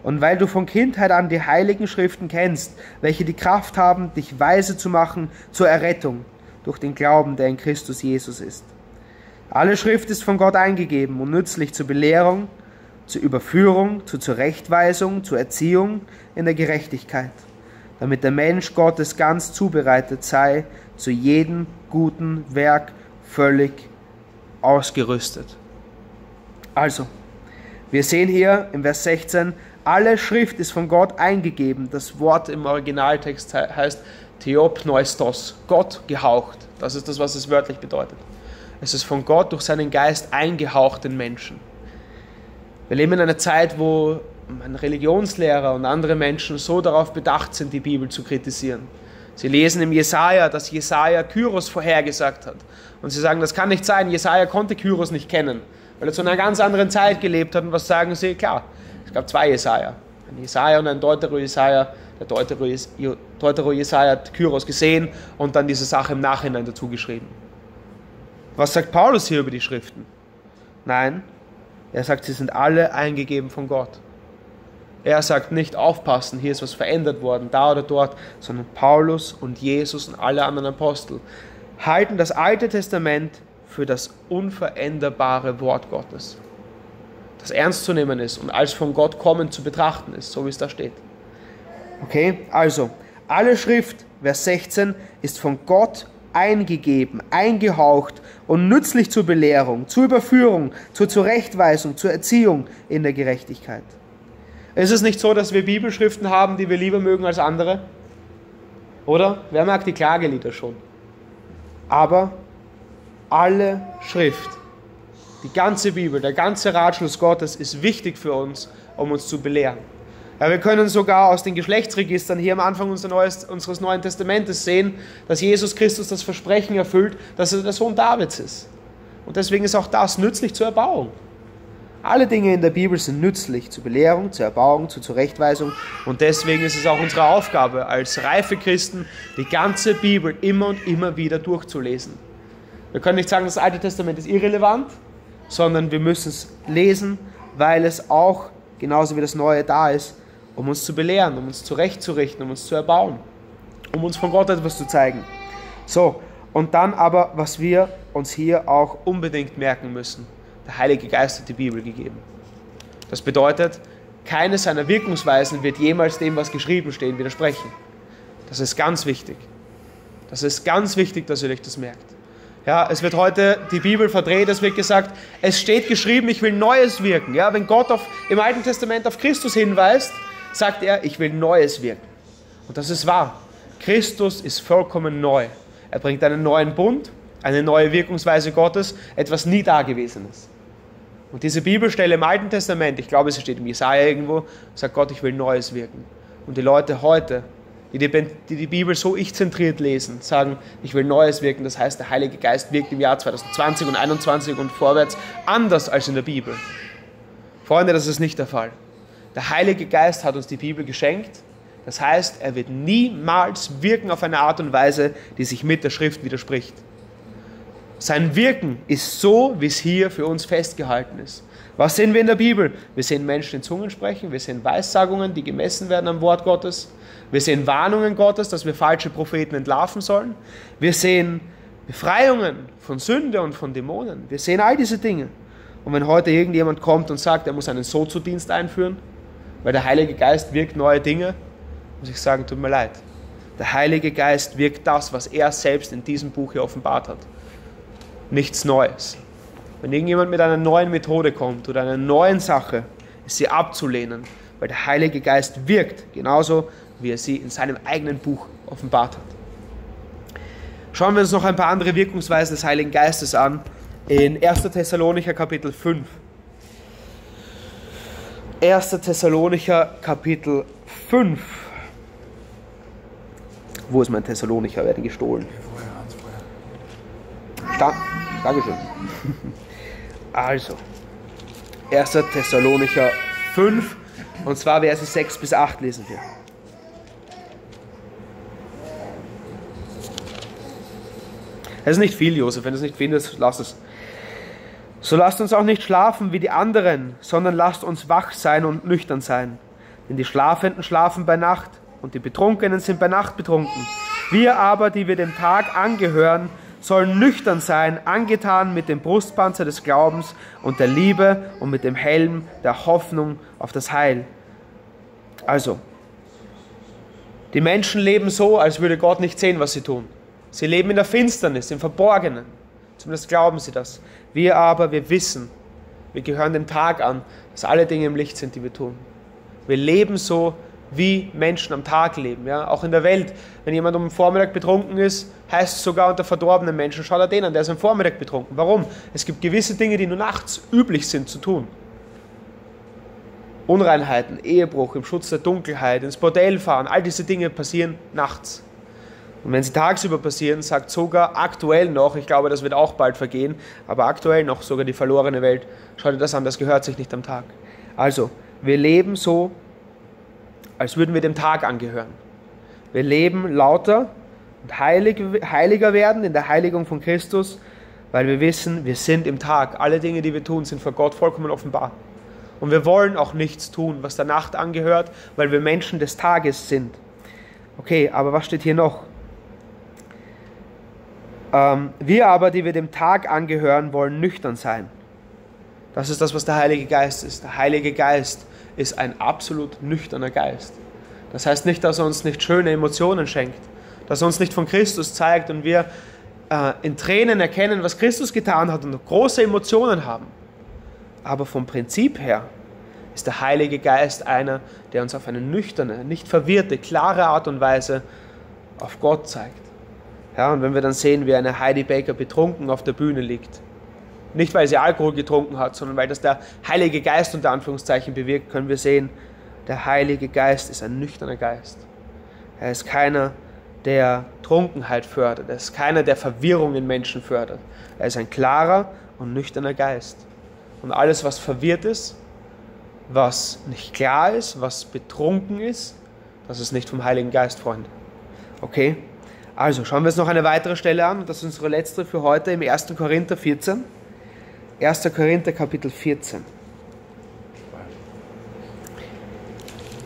Und weil du von Kindheit an die heiligen Schriften kennst, welche die Kraft haben, dich weise zu machen zur Errettung durch den Glauben, der in Christus Jesus ist. Alle Schrift ist von Gott eingegeben und nützlich zur Belehrung, zur Überführung, zur Zurechtweisung, zur Erziehung in der Gerechtigkeit, damit der Mensch Gottes ganz zubereitet sei, zu jedem guten Werk völlig ausgerüstet. Also, wir sehen hier im Vers 16, alle Schrift ist von Gott eingegeben. Das Wort im Originaltext heißt Theopneustos, Gott gehaucht. Das ist das, was es wörtlich bedeutet. Es ist von Gott durch seinen Geist eingehaucht in Menschen. Wir leben in einer Zeit, wo Religionslehrer und andere Menschen so darauf bedacht sind, die Bibel zu kritisieren. Sie lesen im Jesaja, dass Jesaja Kyros vorhergesagt hat. Und sie sagen, das kann nicht sein. Jesaja konnte Kyros nicht kennen, weil er zu einer ganz anderen Zeit gelebt hat. Und was sagen sie? Klar, es gab zwei Jesaja. Ein Jesaja und ein Deutero-Jesaja. Der Deutero-Jesaja hat Kyros gesehen und dann diese Sache im Nachhinein dazu geschrieben. Was sagt Paulus hier über die Schriften? Nein, er sagt, sie sind alle eingegeben von Gott. Er sagt nicht aufpassen, hier ist was verändert worden, da oder dort, sondern Paulus und Jesus und alle anderen Apostel halten das Alte Testament für das unveränderbare Wort Gottes, das ernst zu nehmen ist und als von Gott kommend zu betrachten ist, so wie es da steht. Okay, also, alle Schrift, Vers 16, ist von Gott eingegeben, eingehaucht und nützlich zur Belehrung, zur Überführung, zur Zurechtweisung, zur Erziehung in der Gerechtigkeit. Ist es nicht so, dass wir Bibelschriften haben, die wir lieber mögen als andere? Oder? Wer mag die Klagelieder schon? Aber alle Schrift, die ganze Bibel, der ganze Ratschluss Gottes ist wichtig für uns, um uns zu belehren. Ja, wir können sogar aus den Geschlechtsregistern hier am Anfang unseres Neuen Testamentes sehen, dass Jesus Christus das Versprechen erfüllt, dass er der Sohn Davids ist. Und deswegen ist auch das nützlich zur Erbauung. Alle Dinge in der Bibel sind nützlich zur Belehrung, zur Erbauung, zur Zurechtweisung. Und deswegen ist es auch unsere Aufgabe, als reife Christen die ganze Bibel immer und immer wieder durchzulesen. Wir können nicht sagen, das Alte Testament ist irrelevant, sondern wir müssen es lesen, weil es auch, genauso wie das Neue da ist, um uns zu belehren, um uns zurechtzurichten, um uns zu erbauen, um uns von Gott etwas zu zeigen. So, und dann aber, was wir uns hier auch unbedingt merken müssen. Der Heilige Geist hat die Bibel gegeben. Das bedeutet, keine seiner Wirkungsweisen wird jemals dem, was geschrieben steht, widersprechen. Das ist ganz wichtig. Das ist ganz wichtig, dass ihr euch das merkt. Ja, es wird heute die Bibel verdreht, es wird gesagt, es steht geschrieben, ich will Neues wirken. Ja, wenn Gott auf, im Alten Testament auf Christus hinweist, sagt er, ich will Neues wirken. Und das ist wahr. Christus ist vollkommen neu. Er bringt einen neuen Bund, eine neue Wirkungsweise Gottes, etwas nie Dagewesenes. Und diese Bibelstelle im Alten Testament, ich glaube, sie steht im Jesaja irgendwo, sagt Gott, ich will Neues wirken. Und die Leute heute, die die, die, die Bibel so ich-zentriert lesen, sagen, ich will Neues wirken. Das heißt, der Heilige Geist wirkt im Jahr 2020 und 2021 und vorwärts anders als in der Bibel. Freunde, das ist nicht der Fall. Der Heilige Geist hat uns die Bibel geschenkt. Das heißt, er wird niemals wirken auf eine Art und Weise, die sich mit der Schrift widerspricht. Sein Wirken ist so, wie es hier für uns festgehalten ist. Was sehen wir in der Bibel? Wir sehen Menschen in Zungen sprechen, wir sehen Weissagungen, die gemessen werden am Wort Gottes. Wir sehen Warnungen Gottes, dass wir falsche Propheten entlarven sollen. Wir sehen Befreiungen von Sünde und von Dämonen. Wir sehen all diese Dinge. Und wenn heute irgendjemand kommt und sagt, er muss einen Sozo-Dienst einführen, weil der Heilige Geist wirkt neue Dinge, muss ich sagen, tut mir leid. Der Heilige Geist wirkt das, was er selbst in diesem Buch hier offenbart hat. Nichts Neues. Wenn irgendjemand mit einer neuen Methode kommt oder einer neuen Sache, ist sie abzulehnen, weil der Heilige Geist wirkt, genauso wie er sie in seinem eigenen Buch offenbart hat. Schauen wir uns noch ein paar andere Wirkungsweisen des Heiligen Geistes an in 1. Thessalonicher Kapitel 5. 1. Thessalonicher Kapitel 5. Wo ist mein Thessalonicher? Werden gestohlen. Sta Dankeschön. Also, 1. Thessalonicher 5, und zwar Verse 6 bis 8 lesen wir. Es ist nicht viel, Josef. Wenn du es nicht findest, lass es. So lasst uns auch nicht schlafen wie die anderen, sondern lasst uns wach sein und nüchtern sein. Denn die Schlafenden schlafen bei Nacht und die Betrunkenen sind bei Nacht betrunken. Wir aber, die wir dem Tag angehören, sollen nüchtern sein, angetan mit dem Brustpanzer des Glaubens und der Liebe und mit dem Helm der Hoffnung auf das Heil. Also, die Menschen leben so, als würde Gott nicht sehen, was sie tun. Sie leben in der Finsternis, im Verborgenen. Zumindest glauben sie das. Wir aber, wir wissen, wir gehören dem Tag an, dass alle Dinge im Licht sind, die wir tun. Wir leben so, wie Menschen am Tag leben. Ja? Auch in der Welt, wenn jemand den Vormittag betrunken ist, heißt es sogar unter verdorbenen Menschen, schaut er den an, der ist am Vormittag betrunken. Warum? Es gibt gewisse Dinge, die nur nachts üblich sind zu tun. Unreinheiten, Ehebruch, im Schutz der Dunkelheit, ins Bordell fahren, all diese Dinge passieren nachts. Und wenn sie tagsüber passieren, sagt sogar aktuell noch, ich glaube, das wird auch bald vergehen, aber aktuell noch sogar die verlorene Welt, schaut dir das an, das gehört sich nicht am Tag. Also, wir leben so, als würden wir dem Tag angehören. Wir leben lauter und heilig, heiliger werden in der Heiligung von Christus, weil wir wissen, wir sind im Tag. Alle Dinge, die wir tun, sind vor Gott vollkommen offenbar. Und wir wollen auch nichts tun, was der Nacht angehört, weil wir Menschen des Tages sind. Okay, aber was steht hier noch? Ähm, wir aber, die wir dem Tag angehören, wollen nüchtern sein. Das ist das, was der Heilige Geist ist. Der Heilige Geist ist ein absolut nüchterner Geist. Das heißt nicht, dass er uns nicht schöne Emotionen schenkt, dass er uns nicht von Christus zeigt und wir äh, in Tränen erkennen, was Christus getan hat und große Emotionen haben. Aber vom Prinzip her ist der Heilige Geist einer, der uns auf eine nüchterne, nicht verwirrte, klare Art und Weise auf Gott zeigt. Ja, und wenn wir dann sehen, wie eine Heidi Baker betrunken auf der Bühne liegt, nicht weil sie Alkohol getrunken hat, sondern weil das der Heilige Geist unter Anführungszeichen bewirkt, können wir sehen, der Heilige Geist ist ein nüchterner Geist. Er ist keiner, der Trunkenheit fördert. Er ist keiner, der Verwirrung in Menschen fördert. Er ist ein klarer und nüchterner Geist. Und alles, was verwirrt ist, was nicht klar ist, was betrunken ist, das ist nicht vom Heiligen Geist, Freunde. Okay? Also schauen wir uns noch eine weitere Stelle an, das ist unsere letzte für heute im 1. Korinther 14. 1. Korinther Kapitel 14.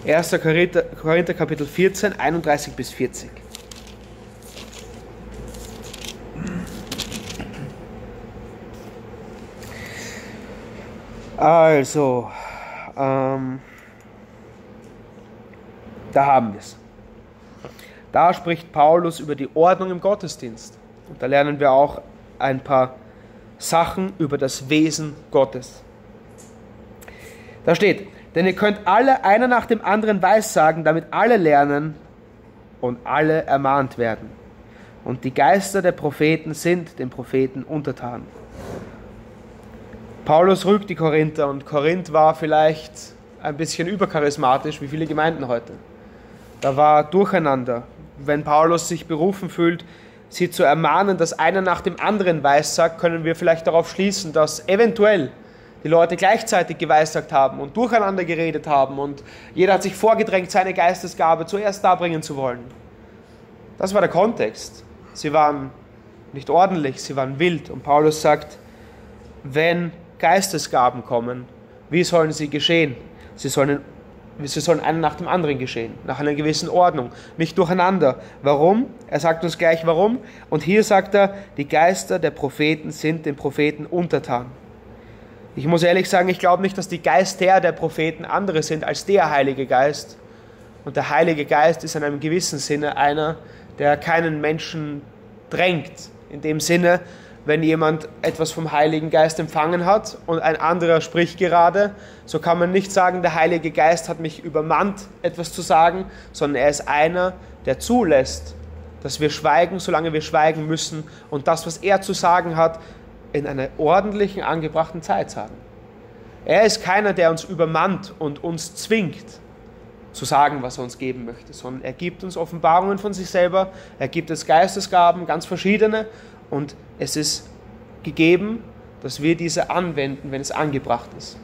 1. Korinther, Korinther Kapitel 14, 31 bis 40. Also, ähm, da haben wir es. Da spricht Paulus über die Ordnung im Gottesdienst. Und da lernen wir auch ein paar Sachen über das Wesen Gottes. Da steht, denn ihr könnt alle einer nach dem anderen weissagen, damit alle lernen und alle ermahnt werden. Und die Geister der Propheten sind den Propheten untertan. Paulus rügt die Korinther und Korinth war vielleicht ein bisschen übercharismatisch wie viele Gemeinden heute. Da war Durcheinander, wenn Paulus sich berufen fühlt, sie zu ermahnen, dass einer nach dem anderen weissagt, können wir vielleicht darauf schließen, dass eventuell die Leute gleichzeitig geweissagt haben und durcheinander geredet haben und jeder hat sich vorgedrängt, seine Geistesgabe zuerst darbringen zu wollen. Das war der Kontext. Sie waren nicht ordentlich, sie waren wild. Und Paulus sagt, wenn Geistesgaben kommen, wie sollen sie geschehen? Sie sollen, sie sollen einen nach dem anderen geschehen, nach einer gewissen Ordnung, nicht durcheinander. Warum? Er sagt uns gleich warum. Und hier sagt er, die Geister der Propheten sind den Propheten untertan. Ich muss ehrlich sagen, ich glaube nicht, dass die Geister der Propheten andere sind als der Heilige Geist. Und der Heilige Geist ist in einem gewissen Sinne einer, der keinen Menschen drängt. In dem Sinne, wenn jemand etwas vom Heiligen Geist empfangen hat und ein anderer spricht gerade, so kann man nicht sagen, der Heilige Geist hat mich übermannt, etwas zu sagen, sondern er ist einer, der zulässt, dass wir schweigen, solange wir schweigen müssen und das, was er zu sagen hat, in einer ordentlichen, angebrachten Zeit sagen. Er ist keiner, der uns übermannt und uns zwingt zu sagen, was er uns geben möchte, sondern er gibt uns Offenbarungen von sich selber, er gibt uns Geistesgaben, ganz verschiedene, und es ist gegeben, dass wir diese anwenden, wenn es angebracht ist.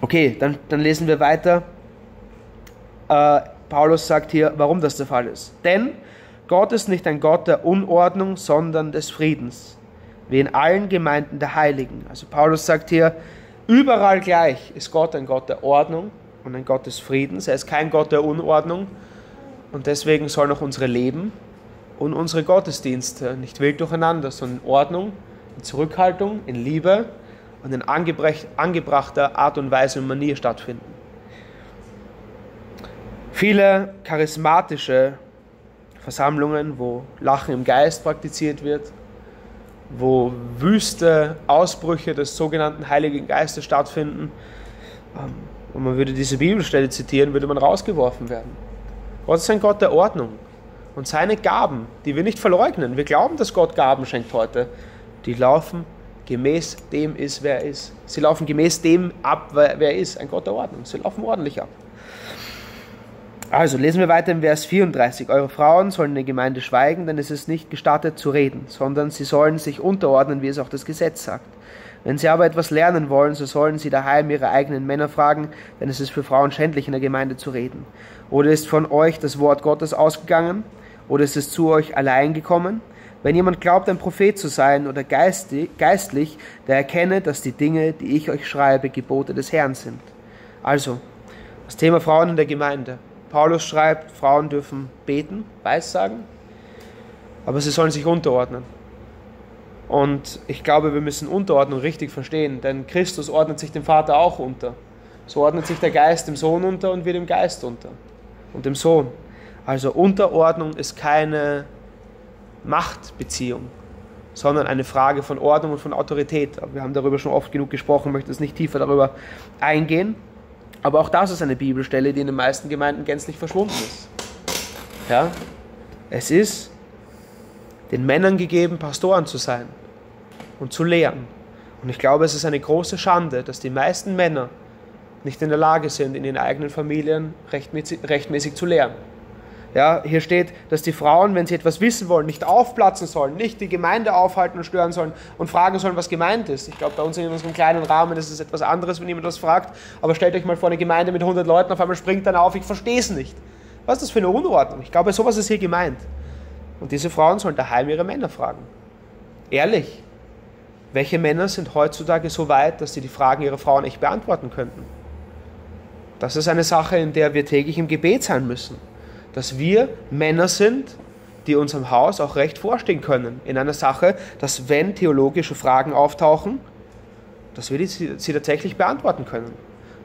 Okay, dann, dann lesen wir weiter. Äh, Paulus sagt hier, warum das der Fall ist. Denn Gott ist nicht ein Gott der Unordnung, sondern des Friedens, wie in allen Gemeinden der Heiligen. Also Paulus sagt hier, überall gleich ist Gott ein Gott der Ordnung und ein Gott des Friedens. Er ist kein Gott der Unordnung und deswegen sollen auch unsere Leben und unsere Gottesdienste nicht wild durcheinander, sondern in Ordnung, in Zurückhaltung, in Liebe und in angebrachter Art und Weise und Manier stattfinden. Viele charismatische Versammlungen, wo Lachen im Geist praktiziert wird, wo wüste Ausbrüche des sogenannten Heiligen Geistes stattfinden, ähm, und man würde diese Bibelstelle zitieren, würde man rausgeworfen werden. Gott ist ein Gott der Ordnung. Und seine Gaben, die wir nicht verleugnen, wir glauben, dass Gott Gaben schenkt heute, die laufen gemäß dem ist, wer er ist. Sie laufen gemäß dem ab, wer er ist. Ein Gott der Ordnung. Sie laufen ordentlich ab. Also lesen wir weiter im Vers 34. Eure Frauen sollen in der Gemeinde schweigen, denn es ist nicht gestattet zu reden, sondern sie sollen sich unterordnen, wie es auch das Gesetz sagt. Wenn sie aber etwas lernen wollen, so sollen sie daheim ihre eigenen Männer fragen, denn es ist für Frauen schändlich, in der Gemeinde zu reden. Oder ist von euch das Wort Gottes ausgegangen? Oder ist es zu euch allein gekommen? Wenn jemand glaubt, ein Prophet zu sein oder geistlich, der erkenne, dass die Dinge, die ich euch schreibe, Gebote des Herrn sind. Also, das Thema Frauen in der Gemeinde. Paulus schreibt, Frauen dürfen beten, Weissagen, aber sie sollen sich unterordnen. Und ich glaube, wir müssen Unterordnung richtig verstehen, denn Christus ordnet sich dem Vater auch unter. So ordnet sich der Geist dem Sohn unter und wir dem Geist unter und dem Sohn. Also Unterordnung ist keine Machtbeziehung, sondern eine Frage von Ordnung und von Autorität. Wir haben darüber schon oft genug gesprochen, möchte jetzt nicht tiefer darüber eingehen. Aber auch das ist eine Bibelstelle, die in den meisten Gemeinden gänzlich verschwunden ist. Ja? Es ist den Männern gegeben, Pastoren zu sein und zu lehren. Und ich glaube, es ist eine große Schande, dass die meisten Männer nicht in der Lage sind, in ihren eigenen Familien rechtmäßig, rechtmäßig zu lehren. Ja, hier steht, dass die Frauen, wenn sie etwas wissen wollen, nicht aufplatzen sollen, nicht die Gemeinde aufhalten und stören sollen und fragen sollen, was gemeint ist. Ich glaube, bei uns in unserem kleinen Rahmen ist es etwas anderes, wenn jemand was fragt. Aber stellt euch mal vor, eine Gemeinde mit 100 Leuten, auf einmal springt dann auf, ich verstehe es nicht. Was ist das für eine Unordnung? Ich glaube, sowas ist hier gemeint. Und diese Frauen sollen daheim ihre Männer fragen. Ehrlich. Welche Männer sind heutzutage so weit, dass sie die Fragen ihrer Frauen echt beantworten könnten? Das ist eine Sache, in der wir täglich im Gebet sein müssen dass wir Männer sind, die unserem Haus auch recht vorstehen können in einer Sache, dass wenn theologische Fragen auftauchen, dass wir sie tatsächlich beantworten können.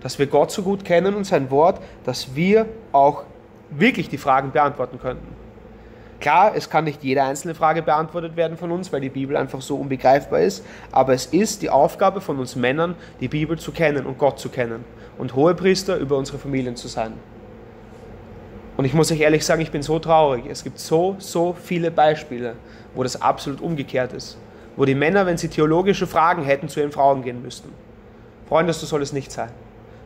Dass wir Gott so gut kennen und sein Wort, dass wir auch wirklich die Fragen beantworten könnten. Klar, es kann nicht jede einzelne Frage beantwortet werden von uns, weil die Bibel einfach so unbegreifbar ist, aber es ist die Aufgabe von uns Männern, die Bibel zu kennen und Gott zu kennen und Hohepriester über unsere Familien zu sein. Und ich muss euch ehrlich sagen, ich bin so traurig. Es gibt so, so viele Beispiele, wo das absolut umgekehrt ist. Wo die Männer, wenn sie theologische Fragen hätten, zu ihren Frauen gehen müssten. Freunde, so soll es nicht sein.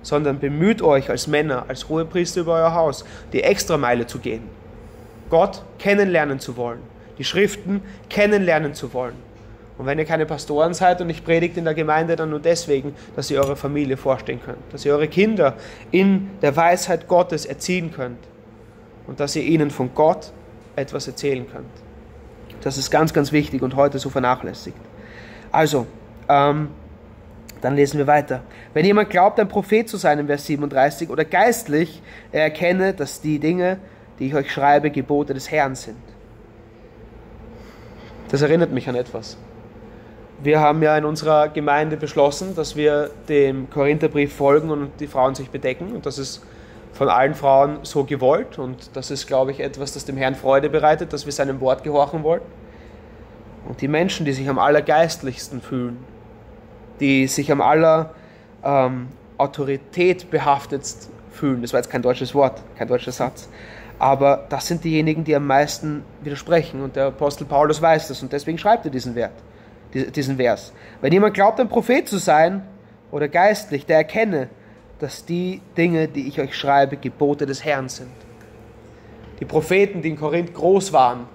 Sondern bemüht euch als Männer, als Hohepriester über euer Haus, die Extrameile zu gehen. Gott kennenlernen zu wollen. Die Schriften kennenlernen zu wollen. Und wenn ihr keine Pastoren seid und nicht predigt in der Gemeinde, dann nur deswegen, dass ihr eure Familie vorstehen könnt. Dass ihr eure Kinder in der Weisheit Gottes erziehen könnt und dass ihr ihnen von Gott etwas erzählen könnt. Das ist ganz, ganz wichtig und heute so vernachlässigt. Also, ähm, dann lesen wir weiter. Wenn jemand glaubt, ein Prophet zu sein, im Vers 37, oder geistlich, er erkenne, dass die Dinge, die ich euch schreibe, Gebote des Herrn sind. Das erinnert mich an etwas. Wir haben ja in unserer Gemeinde beschlossen, dass wir dem Korintherbrief folgen und die Frauen sich bedecken. Und das ist von allen Frauen so gewollt. Und das ist, glaube ich, etwas, das dem Herrn Freude bereitet, dass wir seinem Wort gehorchen wollen. Und die Menschen, die sich am allergeistlichsten fühlen, die sich am aller ähm, Autorität behaftet fühlen, das war jetzt kein deutsches Wort, kein deutscher Satz, aber das sind diejenigen, die am meisten widersprechen. Und der Apostel Paulus weiß das und deswegen schreibt er diesen Wert diesen Vers. Wenn jemand glaubt, ein Prophet zu sein oder geistlich, der erkenne, dass die Dinge, die ich euch schreibe, Gebote des Herrn sind. Die Propheten, die in Korinth groß waren,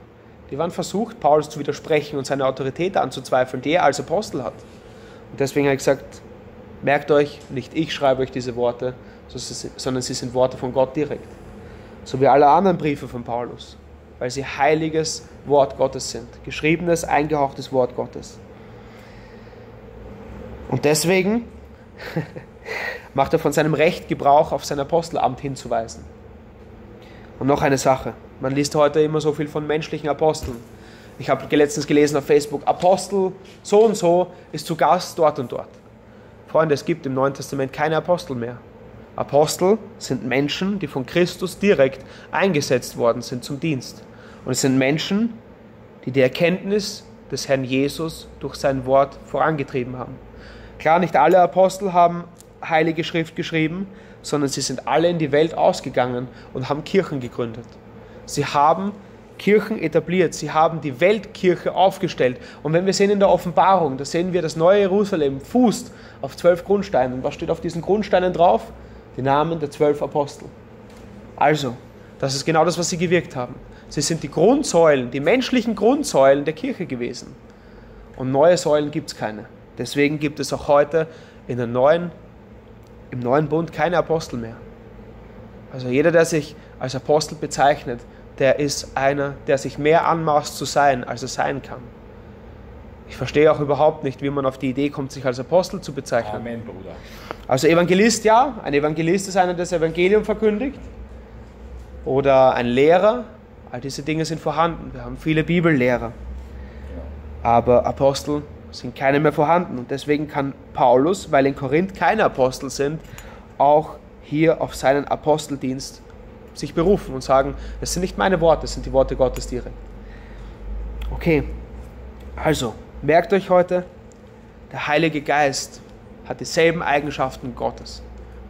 die waren versucht, Paulus zu widersprechen und seine Autorität anzuzweifeln, die er als Apostel hat. Und deswegen habe ich gesagt, merkt euch, nicht ich schreibe euch diese Worte, sondern sie sind Worte von Gott direkt. So wie alle anderen Briefe von Paulus, weil sie heiliges Wort Gottes sind, geschriebenes, eingehauchtes Wort Gottes. Und deswegen macht er von seinem Recht Gebrauch, auf sein Apostelamt hinzuweisen. Und noch eine Sache. Man liest heute immer so viel von menschlichen Aposteln. Ich habe letztens gelesen auf Facebook, Apostel so und so ist zu Gast dort und dort. Freunde, es gibt im Neuen Testament keine Apostel mehr. Apostel sind Menschen, die von Christus direkt eingesetzt worden sind zum Dienst. Und es sind Menschen, die die Erkenntnis des Herrn Jesus durch sein Wort vorangetrieben haben. Klar, nicht alle Apostel haben Heilige Schrift geschrieben, sondern sie sind alle in die Welt ausgegangen und haben Kirchen gegründet. Sie haben Kirchen etabliert, sie haben die Weltkirche aufgestellt. Und wenn wir sehen in der Offenbarung, da sehen wir, das neue Jerusalem fußt auf zwölf Grundsteinen. Was steht auf diesen Grundsteinen drauf? Die Namen der zwölf Apostel. Also, das ist genau das, was sie gewirkt haben. Sie sind die Grundsäulen, die menschlichen Grundsäulen der Kirche gewesen. Und neue Säulen gibt es keine. Deswegen gibt es auch heute in der neuen, im neuen Bund keine Apostel mehr. Also jeder, der sich als Apostel bezeichnet, der ist einer, der sich mehr anmaßt zu sein, als er sein kann. Ich verstehe auch überhaupt nicht, wie man auf die Idee kommt, sich als Apostel zu bezeichnen. Amen, Bruder. Also Evangelist, ja. Ein Evangelist ist einer, der das Evangelium verkündigt. Oder ein Lehrer. All diese Dinge sind vorhanden. Wir haben viele Bibellehrer. Aber Apostel sind keine mehr vorhanden. Und deswegen kann Paulus, weil in Korinth keine Apostel sind, auch hier auf seinen Aposteldienst sich berufen und sagen, das sind nicht meine Worte, das sind die Worte Gottes direkt. Okay, also merkt euch heute, der Heilige Geist hat dieselben Eigenschaften Gottes,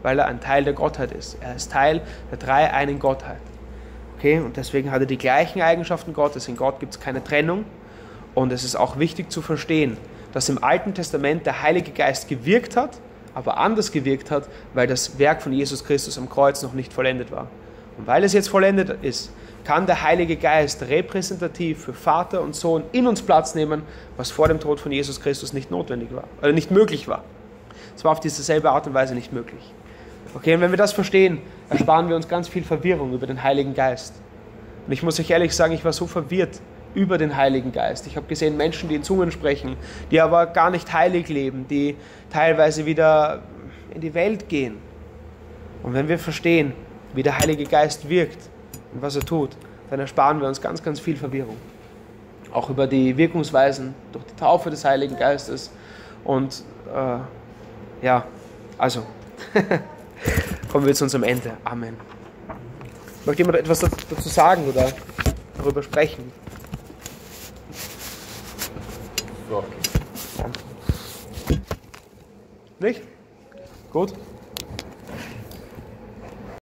weil er ein Teil der Gottheit ist. Er ist Teil der drei einen Gottheit. Okay, und deswegen hat er die gleichen Eigenschaften Gottes. In Gott gibt es keine Trennung. Und es ist auch wichtig zu verstehen, dass im Alten Testament der Heilige Geist gewirkt hat, aber anders gewirkt hat, weil das Werk von Jesus Christus am Kreuz noch nicht vollendet war. Und weil es jetzt vollendet ist, kann der Heilige Geist repräsentativ für Vater und Sohn in uns Platz nehmen, was vor dem Tod von Jesus Christus nicht notwendig war, oder nicht möglich war. Es war auf dieselbe Art und Weise nicht möglich. Okay, und wenn wir das verstehen, ersparen wir uns ganz viel Verwirrung über den Heiligen Geist. Und ich muss euch ehrlich sagen, ich war so verwirrt über den Heiligen Geist. Ich habe gesehen Menschen, die in Zungen sprechen, die aber gar nicht heilig leben, die teilweise wieder in die Welt gehen. Und wenn wir verstehen, wie der Heilige Geist wirkt und was er tut, dann ersparen wir uns ganz, ganz viel Verwirrung. Auch über die Wirkungsweisen durch die Taufe des Heiligen Geistes. Und äh, ja, also kommen wir zu unserem Ende. Amen. Möchte jemand etwas dazu sagen oder darüber sprechen? Nicht? Gut?